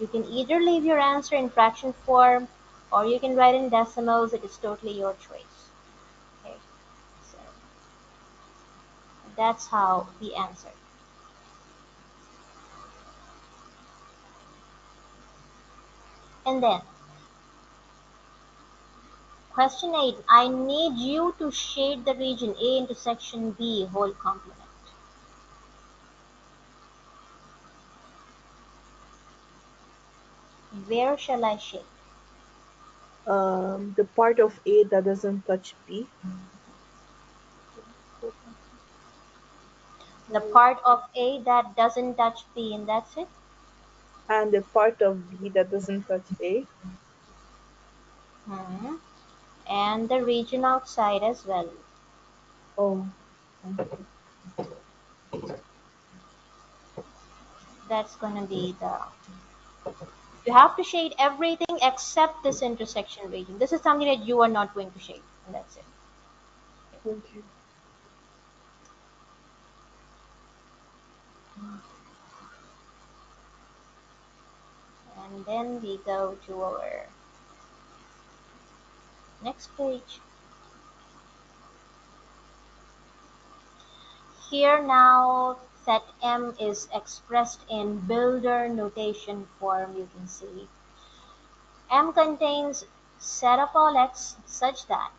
You can either leave your answer in fraction form or you can write in decimals. It is totally your choice. Okay, so that's how we answer. And then question 8 I need you to shade the region A intersection B whole complement. Where shall I shade? Um, the part of A that doesn't touch B. The part of A that doesn't touch B and that's it? And the part of B that doesn't touch A. Hmm. And the region outside as well. Oh, That's gonna be the you have to shade everything except this intersection region. This is something that you are not going to shade, and that's it. okay. And then we go to our next page. Here now set M is expressed in builder notation form, you can see. M contains set of all x such that,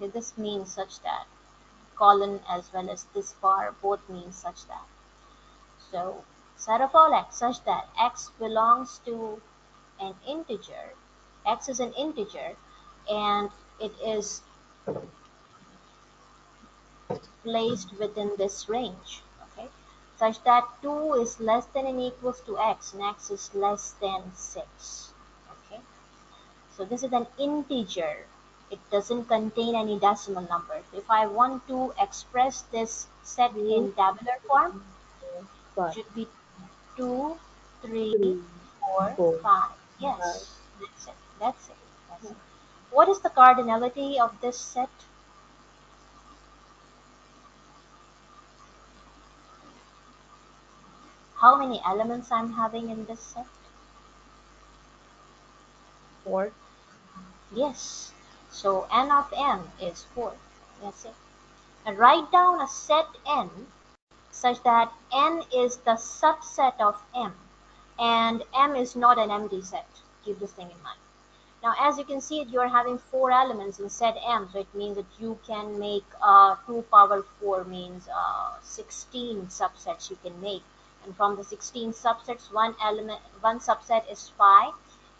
this means such that, colon as well as this bar both mean such that. So set of all x such that x belongs to an integer, x is an integer, and it is placed within this range, okay, such that 2 is less than and equals to x and x is less than 6, okay. So this is an integer. It doesn't contain any decimal number. If I want to express this set in tabular form, it should be 2, 3, Three, 4, four, 5. Yes, that's it. That's it. That's it. What is the cardinality of this set? How many elements I'm having in this set? Four. Yes. So n of m is 4. That's it. And write down a set n such that n is the subset of m and m is not an empty set. Keep this thing in mind. Now as you can see you're having four elements in set m so it means that you can make uh, 2 power 4 means uh, 16 subsets you can make and from the 16 subsets one element one subset is phi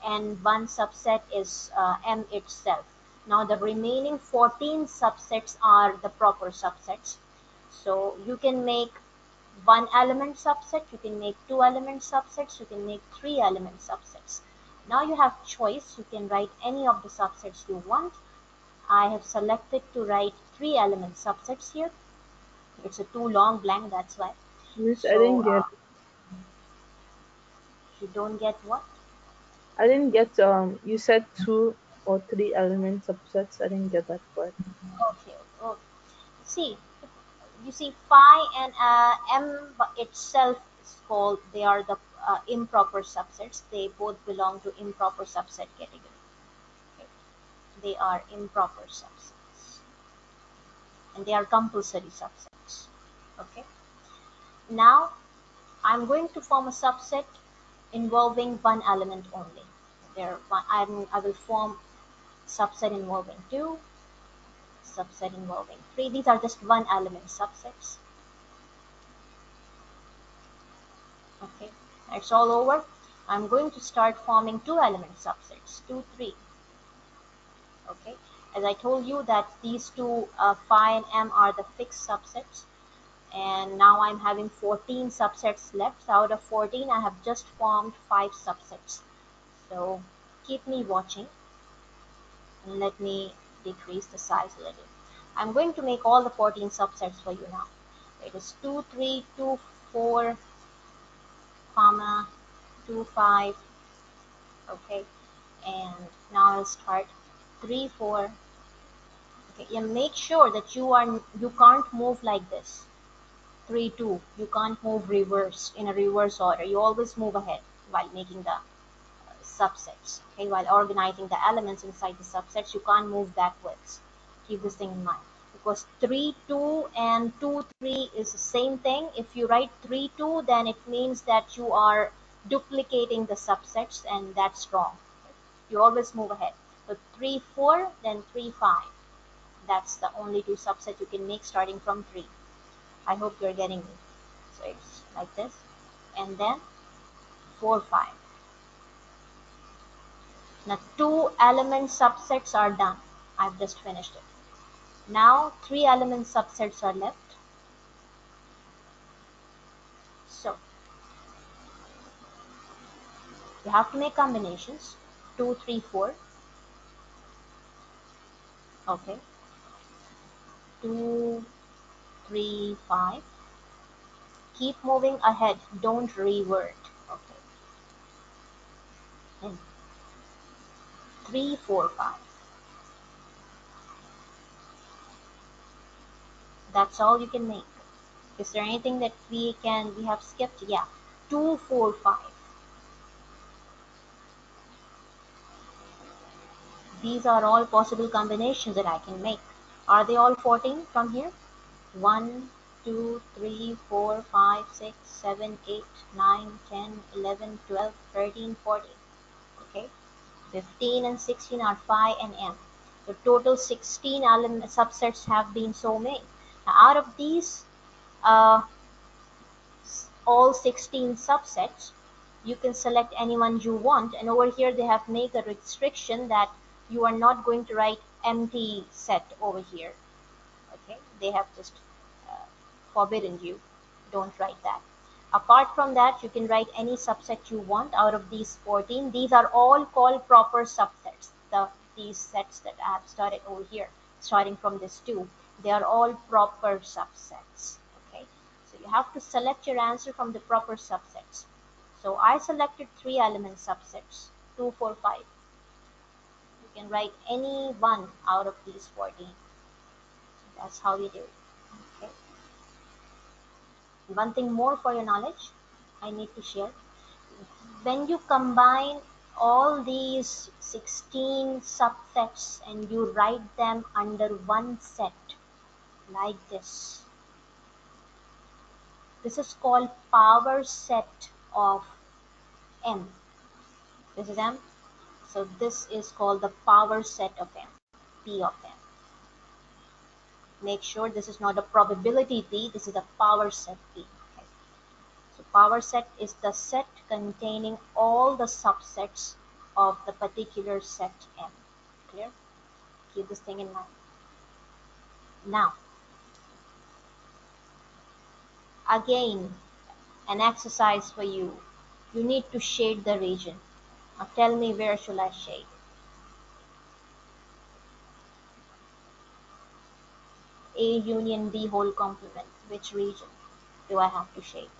and one subset is uh, m itself now the remaining 14 subsets are the proper subsets so you can make one element subset you can make two element subsets you can make three element subsets now you have choice you can write any of the subsets you want I have selected to write three element subsets here it's a too long blank that's why I so didn't get. uh, you don't get what I didn't get. Um, you said two or three element subsets. I didn't get that part. okay okay see you see phi and uh, m itself is called they are the uh, improper subsets. They both belong to improper subset category. Okay. they are improper subsets. And they are compulsory subsets. Okay. Now i'm going to form a subset involving one element only. There I'm, i will form subset involving two subset involving three. These are just one element subsets. Okay it's all over. I'm going to start forming two element subsets 2 3 okay as I told you that these two uh, phi and m are the fixed subsets and now I'm having 14 subsets left. So out of 14 I have just formed 5 subsets. So keep me watching. And let me decrease the size a little. I'm going to make all the 14 subsets for you now. It is 2 3 2 4 comma 2 5 okay? And now I'll start. 3 4 okay and make sure that you are you can't move like this. 3 2 you can't move reverse in a reverse order. You always move ahead while making the subsets. Okay while organizing the elements inside the subsets you can't move backwards. Keep this thing in mind. Because 3 2 and 2 3 is the same thing. If you write 3 2 then it means that you are duplicating the subsets and that's wrong. You always move ahead. So 3 4 then 3 5 that's the only two subsets you can make starting from 3 I hope you're getting me. So it's like this. And then 4 5 now two element subsets are done. I've just finished it. Now three element subsets are left. So you have to make combinations. 2 3 4 okay. 2 3 5 keep moving ahead. Don't revert. Okay. And 3 4 5 that's all you can make. Is there anything that we can we have skipped? Yeah. 2 4 5 these are all possible combinations that I can make. Are they all 14 from here? 1 2 3 4 5 6 7 8 9 10 11 12 13 14 okay 15 and 16 are phi and m. The total 16 element subsets have been so made now, out of these uh, all 16 subsets you can select anyone you want. And over here they have made a restriction that you are not going to write empty set over here. Okay, they have just uh, forbidden you. Don't write that. Apart from that, you can write any subset you want out of these 14. These are all called proper subsets. The these sets that I have started over here, starting from this 2, they are all proper subsets. Okay, so you have to select your answer from the proper subsets. So I selected three element subsets, 2, 4, 5. You can write any one out of these 14. That's how you do it. One thing more for your knowledge, I need to share. When you combine all these 16 subsets and you write them under one set like this, this is called power set of M. This is M. So this is called the power set of M, P of M. Make sure this is not a probability P, this is a power set P. Okay. So power set is the set containing all the subsets of the particular set M. Clear? Keep this thing in mind. Now, again, an exercise for you. You need to shade the region. Now tell me where should I shade? A union B whole complement. Which region do I have to shade?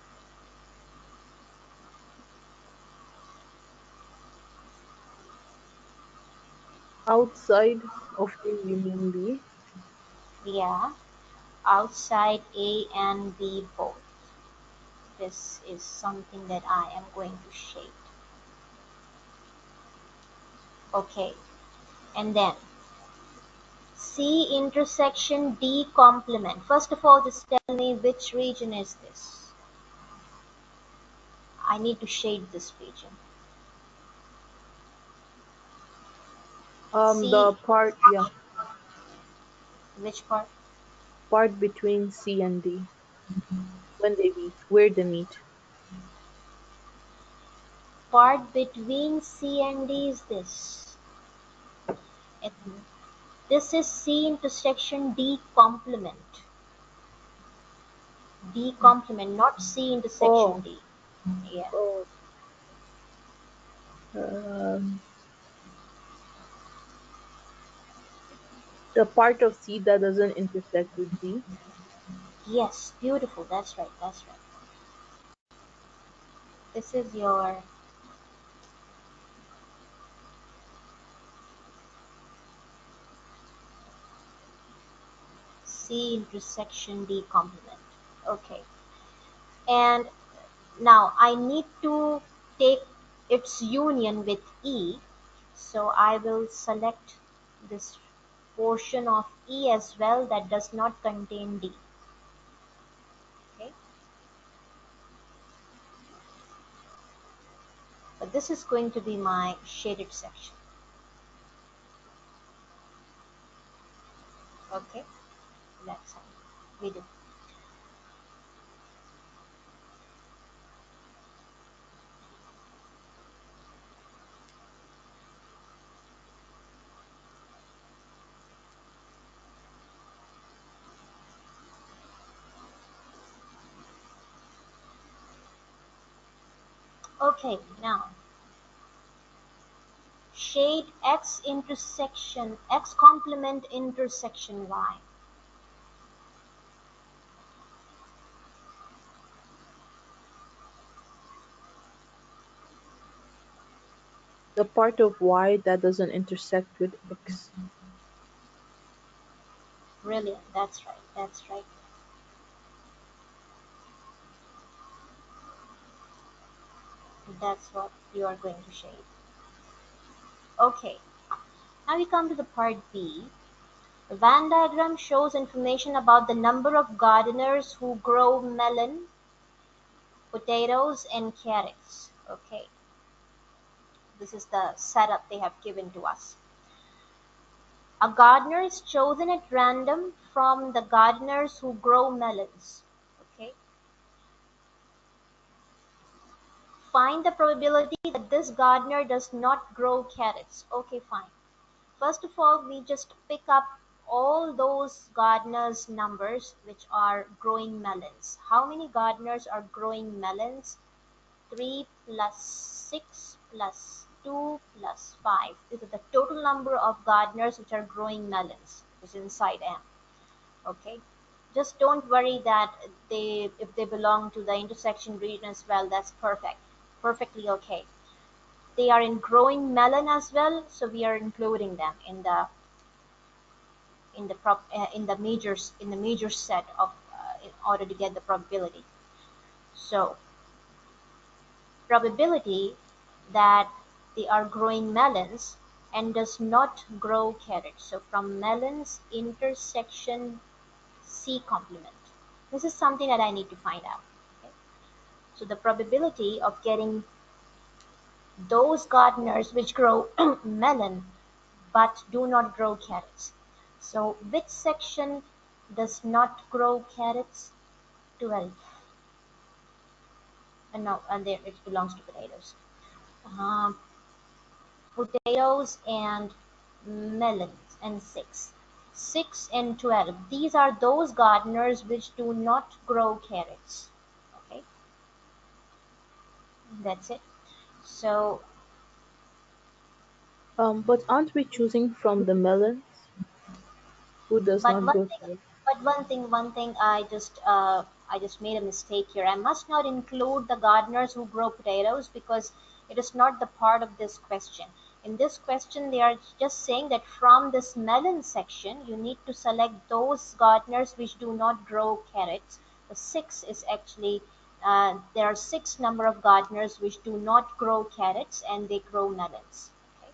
Outside of A union B. Yeah, outside A and B both. This is something that I am going to shade. Okay, and then C intersection D complement. First of all, just tell me which region is this. I need to shade this region. Um, C. the part, yeah, Which part? part between C and D. When they meet, where they meet. Part between C and D is this. It, this is C intersection D complement. D complement, not C intersection Oh. D. Yeah. Oh. Um, the part of C that doesn't intersect with D. Yes, beautiful. That's right. That's right. This is your C intersection D complement. Okay. And now I need to take its union with E. So I will select this portion of E as well that does not contain D. Okay. But this is going to be my shaded section. Okay. How we do. Okay, now shade X intersection, X complement intersection Y. Part of Y that doesn't intersect with X. Brilliant, that's right, that's right. That's what you are going to shade. Okay, now we come to the part B. The Venn diagram shows information about the number of gardeners who grow melon, potatoes, and carrots. Okay, this is the setup they have given to us. A gardener is chosen at random from the gardeners who grow melons. Okay. Find the probability that this gardener does not grow carrots. Okay, fine. First of all, we just pick up all those gardeners numbers which are growing melons. How many gardeners are growing melons? 3 plus 6 plus 2 plus 5. This is the total number of gardeners which are growing melons, which is inside M. Okay. Just don't worry that they if they belong to the intersection region as well, that's perfect. Perfectly okay. They are in growing melon as well, so we are including them in the in the prop uh, in the majors in the major set of uh, in order to get the probability. So probability that they are growing melons and does not grow carrots. So from melons intersection C complement. This is something that I need to find out. Okay? So the probability of getting those gardeners which grow melon but do not grow carrots. So which section does not grow carrots? 12. And now and there it belongs to potatoes. Um, potatoes and melons and 6. 6 and 12. These are those gardeners which do not grow carrots. Okay. That's it. So Um, but aren't we choosing from the melons? Who does but not one grow thing carrots? but one thing one thing I just uh, I just made a mistake here. I must not include the gardeners who grow potatoes because it is not the part of this question. In this question they are just saying that from this melon section you need to select those gardeners which do not grow carrots. The six is actually uh, there are six number of gardeners which do not grow carrots and they grow melons. Okay,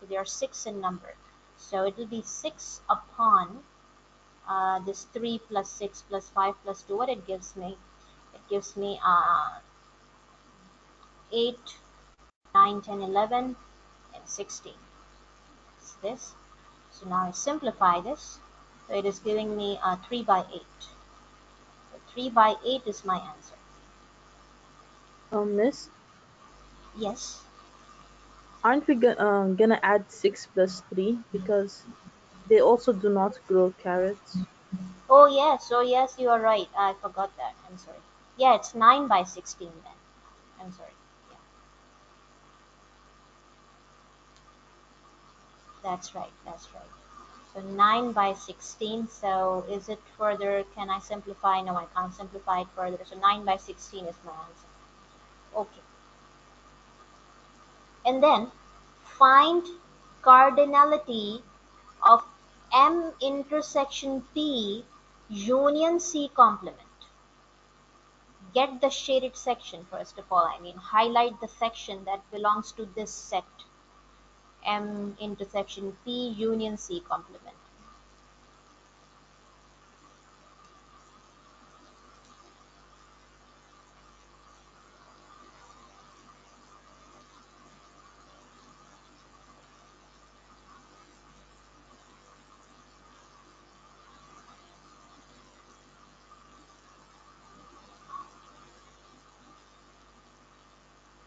so there are six in number. So it will be six upon uh, this 3 plus 6 plus 5 plus 2 what it gives me it gives me uh, 8 9 10 11 and 16 it's this. So now I simplify this. So it is giving me uh, 3 by 8 so 3 by 8 is my answer. Um, miss, yes. Aren't we go- uh, gonna add 6 plus 3 because they also do not grow carrots? oh yes. Oh yes you are right. I forgot that. I'm sorry. Yeah it's 9 by 16 then. I'm sorry that's right that's right So 9 by 16. So is it further? Can I simplify? No, I can't simplify it further. So 9 by 16 is my answer. Okay. And then find cardinality of M intersection P union C complement. Get the shaded section first of all. I mean, highlight the section that belongs to this set. M intersection P union C complement.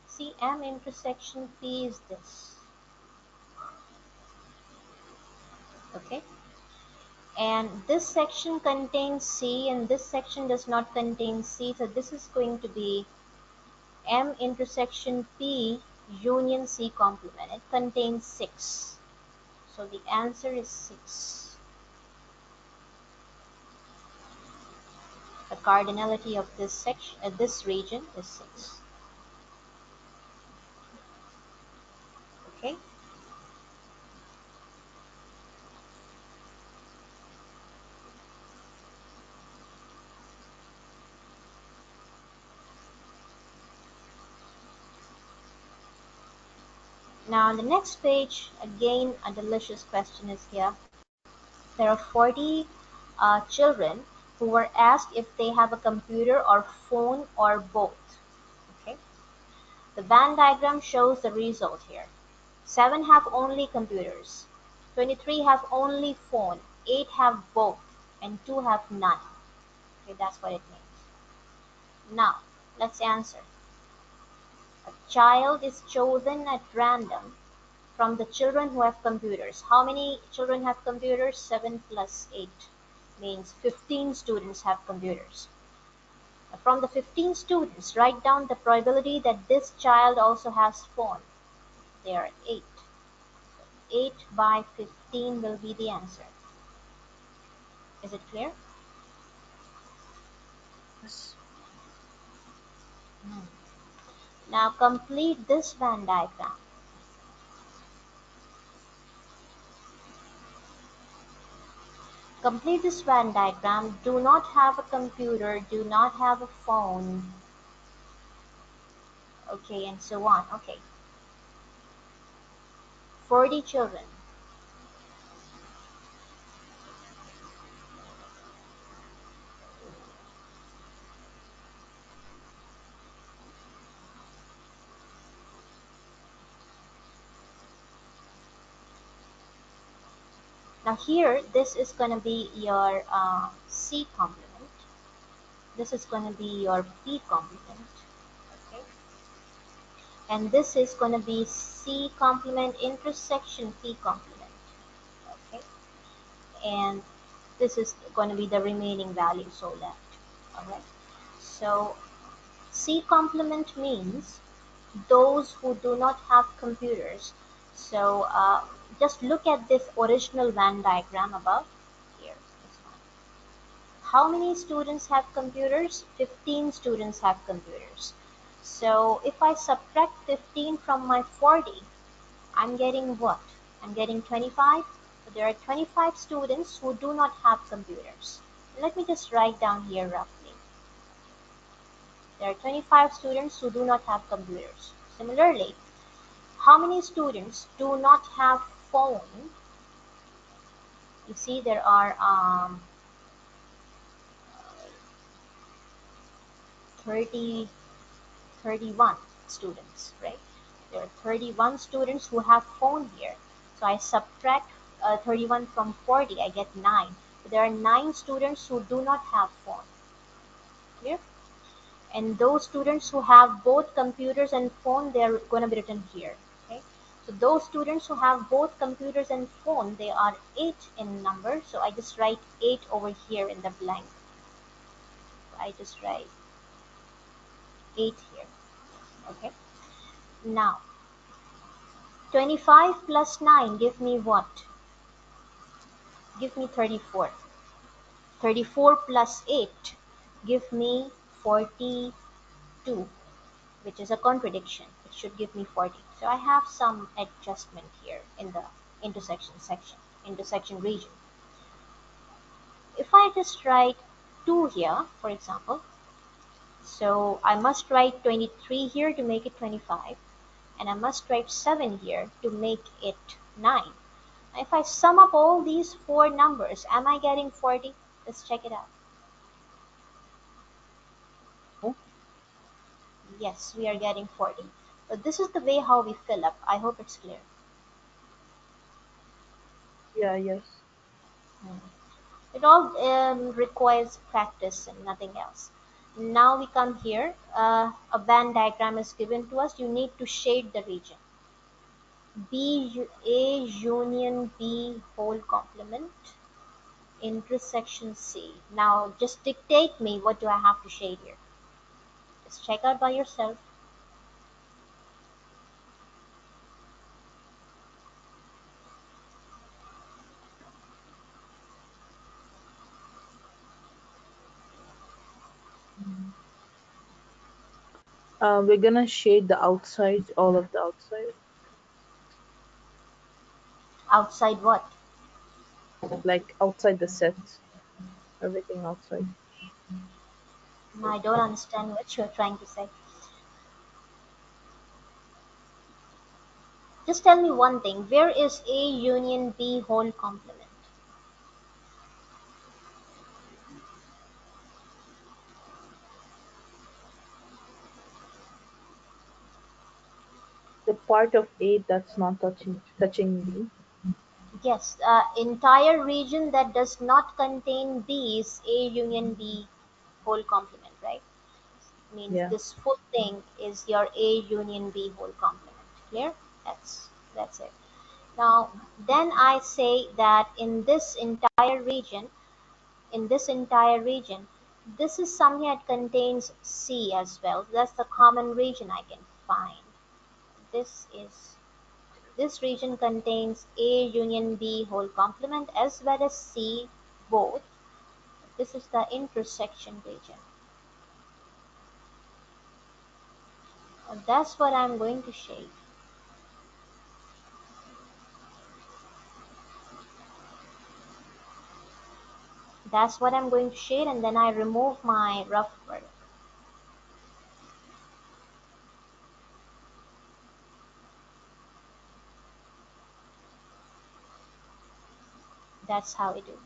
See, M intersection P is this. Okay. And this section contains C and this section does not contain C. So this is going to be M intersection P union C complement. It contains 6. So the answer is 6. The cardinality of this section, uh, this region is 6. On the next page, again a delicious question is here. There are 40 uh, children who were asked if they have a computer or phone or both. Okay. The Venn diagram shows the result here. 7 have only computers, 23 have only phone, 8 have both, and 2 have none. Okay, that's what it means. Now, let's answer. Child is chosen at random from the children who have computers. How many children have computers? 7 plus 8 means 15 students have computers. From the 15 students, write down the probability that this child also has phone. There are 8. 8 by 15 will be the answer. Is it clear? Yes. Hmm. Now complete this Venn diagram. Complete this Venn diagram. Do not have a computer, do not have a phone. Okay, and so on. Okay. 40 children. Now here, this is going to be your uh, C complement. This is going to be your P complement. Okay. And this is going to be C complement intersection P complement. Okay. And this is going to be the remaining value so left. Alright. So C complement means those who do not have computers. So uh, just look at this original Venn diagram above here. How many students have computers? 15 students have computers. So if I subtract 15 from my 40, I'm getting what? I'm getting 25. So there are 25 students who do not have computers. Let me just write down here roughly. There are 25 students who do not have computers. Similarly, how many students do not have phone? You see there are um, 30, 31 students, right? There are 31 students who have phone here. So I subtract uh, 31 from 40, I get 9. So there are 9 students who do not have phone. Clear? And those students who have both computers and phone, they are going to be written here. So those students who have both computers and phone, they are 8 in number. So I just write 8 over here in the blank. I just write 8 here. Okay. Now, 25 plus 9 give me what? Give me 34. 34 plus 8 give me 42 which is a contradiction. It should give me 40. So I have some adjustment here in the intersection section, intersection region. If I just write 2 here, for example, so I must write 23 here to make it 25, and I must write 7 here to make it 9. If I sum up all these four numbers, am I getting 40? Let's check it out. Oh. Yes, we are getting 40. But this is the way how we fill up. I hope it's clear. Yeah, yes. Hmm. It all um, requires practice and nothing else. Now we come here. Uh, a Venn diagram is given to us. You need to shade the region. B A union B whole complement intersection C. Now just dictate me what do I have to shade here. Just check out by yourself. Uh, we're gonna shade the outside, all of the outside, Outside what? like outside the set, everything outside. I don't understand what you're trying to say. Just tell me one thing. Where is A union B whole complement? The part of A that's not touching touching B. Yes, uh, entire region that does not contain B is A union B whole complement, right? Means Yeah. this full thing is your A union B whole complement. Clear? That's that's it. Now, then I say that in this entire region, in this entire region, this is something that contains C as well. That's the common region I can find. This is this region contains A union B whole complement as well as C both. This is the intersection region. And that's what I'm going to shade. That's what I'm going to shade and then I remove my rough work. That's how I do.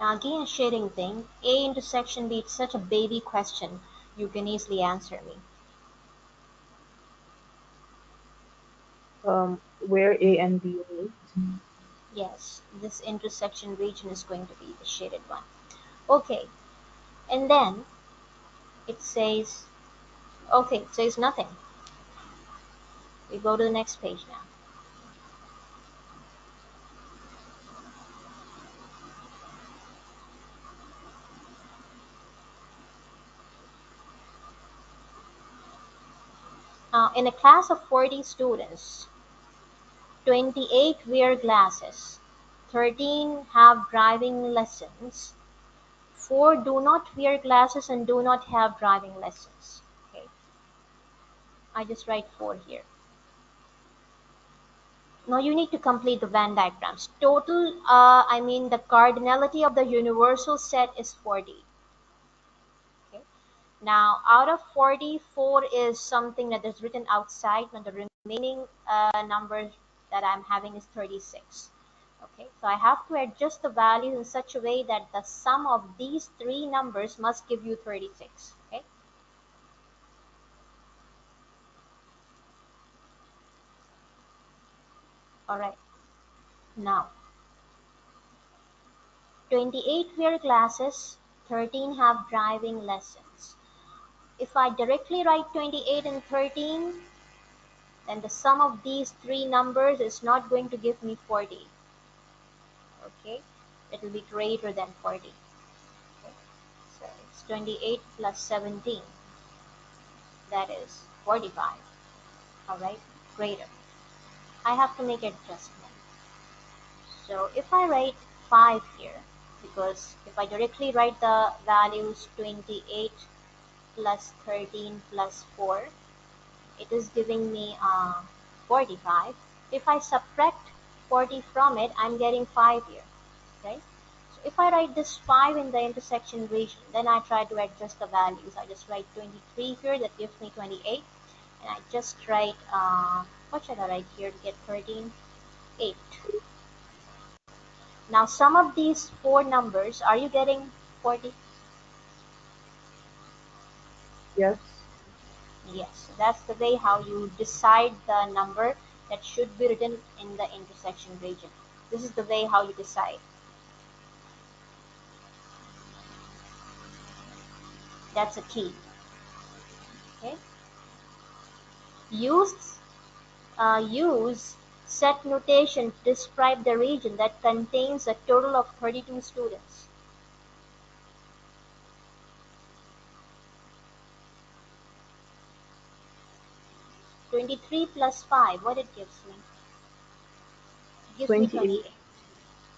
Now again shading thing. A intersection B, it's such a baby question. You can easily answer me. Um, where A and B meet. Yes, this intersection region is going to be the shaded one. Okay, and then it says, okay, it says nothing. We go to the next page now. Uh, in a class of 40 students, 28 wear glasses, 13 have driving lessons, 4 do not wear glasses and do not have driving lessons. Okay. I just write 4 here. Now you need to complete the Venn diagrams. Total, uh, I mean the cardinality of the universal set is 40. Now, out of 44 is something that is written outside, and the remaining uh, number that I'm having is 36. Okay, so I have to adjust the values in such a way that the sum of these three numbers must give you 36. Okay. All right. Now, 28 wear glasses, 13 have driving lessons if I directly write 28 and 13, then the sum of these three numbers is not going to give me 40. Okay, it will be greater than 40. Okay. So it's 28 plus 17. That is 45. Alright, greater. I have to make adjustment. So if I write 5 here, because if I directly write the values 28 plus 13 plus 4 it is giving me uh, 45 if I subtract 40 from it I'm getting 5 here okay so if I write this 5 in the intersection region then I try to adjust the values. I just write 23 here that gives me 28 and I just write uh, what should I write here to get 13 8 now some of these four numbers are you getting 40 Yes. Yes, that's the way how you decide the number that should be written in the intersection region. This is the way how you decide. That's a key. Okay. Use uh, use set notation to describe the region that contains a total of 32 students. 23 plus 5, what it gives me? It gives 28. me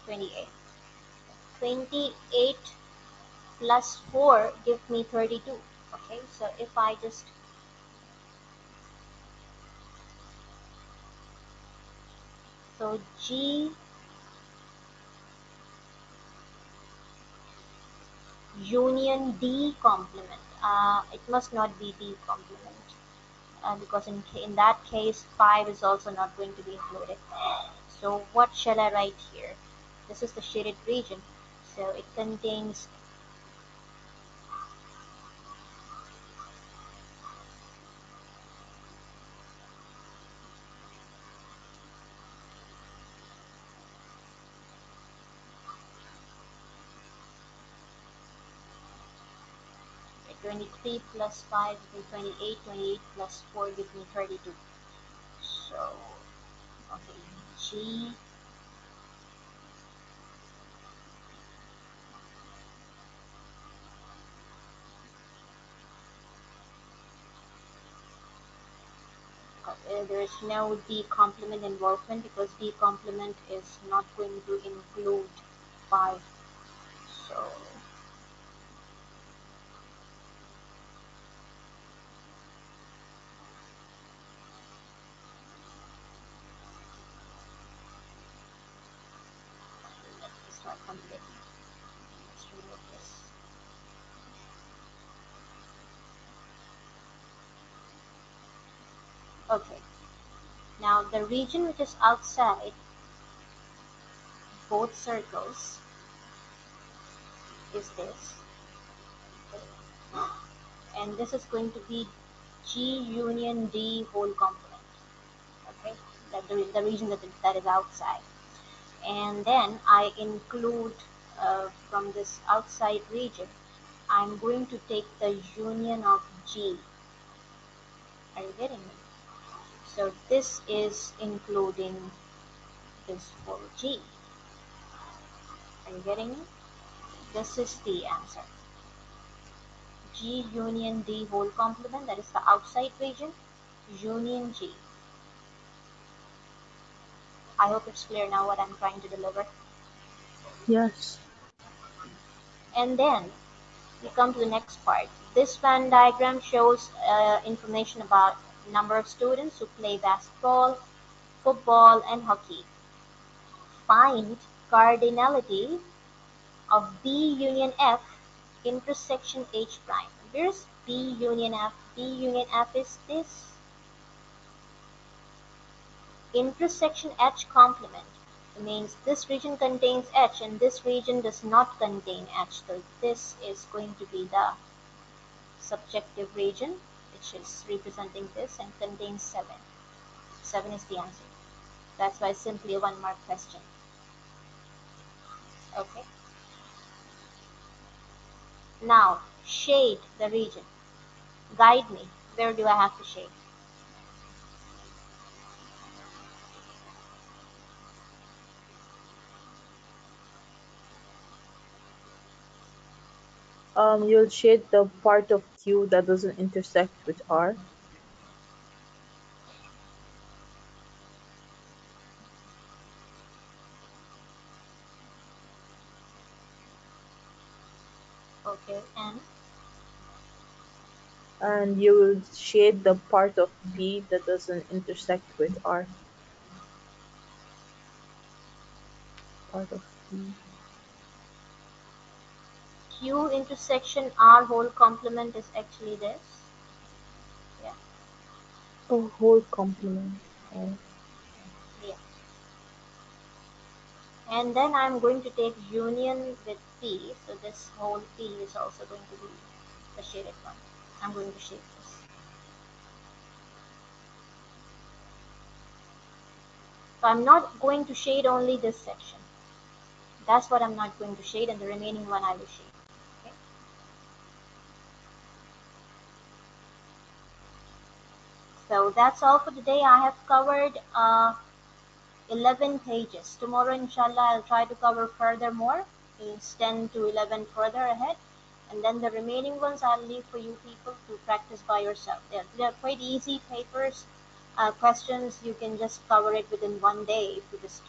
28. 28. 28 plus 4 gives me 32. Okay, so if I just so G union D complement. Uh, it must not be D complement uh, because in, in that case 5 is also not going to be included. So what shall I write here? This is the shaded region. So it contains Twenty-three plus five me twenty-eight. Twenty-eight plus four gives me thirty-two. So okay, G uh, there is no D complement involvement because D complement is not going to include 5. So let's start completing. Let's remove this. Okay. Now the region which is outside both circles is this. And this is going to be G union D whole complement. Okay, that the, the region that, that is outside. And then I include uh, from this outside region, I'm going to take the union of G. Are you getting me? So this is including this for G. Are you getting me? This is the answer. G union D whole complement, that is the outside region, union G. I hope it's clear now what I'm trying to deliver. Yes. And then we come to the next part. This Venn diagram shows uh, information about number of students who play basketball, football, and hockey. Find cardinality of B union F intersection H prime. Where's B union F? B union F is this. Intersection H complement means this region contains H and this region does not contain H. So this is going to be the subjective region which is representing this and contains 7. 7 is the answer. That's why simply a one mark question. Okay. Now, shade the region. Guide me. Where do I have to shade? Um, you'll shade the part of Q that doesn't intersect with R. Okay, and And you will shade the part of B that doesn't intersect with R. Part of P. Q intersection R whole complement is actually this. Yeah, Oh, whole complement. Oh. yeah. And then I'm going to take union with P. So this whole P is also going to be the shaded one. I'm going to shade this. So I'm not going to shade only this section. That's what I'm not going to shade and the remaining one I will shade. So that's all for today. I have covered uh, 11 pages. Tomorrow, inshallah, I'll try to cover further more. Means 10 to 11 further ahead. And then the remaining ones I'll leave for you people to practice by yourself. They're, they're quite easy papers. Uh, questions, you can just cover it within one day if you just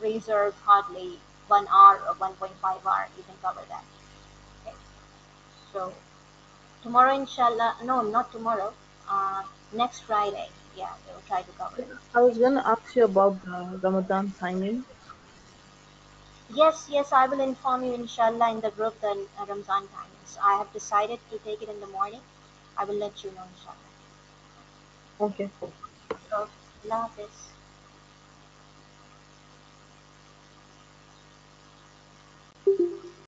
reserve hardly one hour or 1.5 hour, you can cover that. Okay. So tomorrow, inshallah, no, not tomorrow uh, next Friday. Yeah, they will try to cover it. I was going to ask you about the Ramadan timing. Yes, yes, I will inform you, inshallah, in the group the uh, Ramadan timings. I have decided to take it in the morning. I will let you know, inshallah. Okay. So, love this.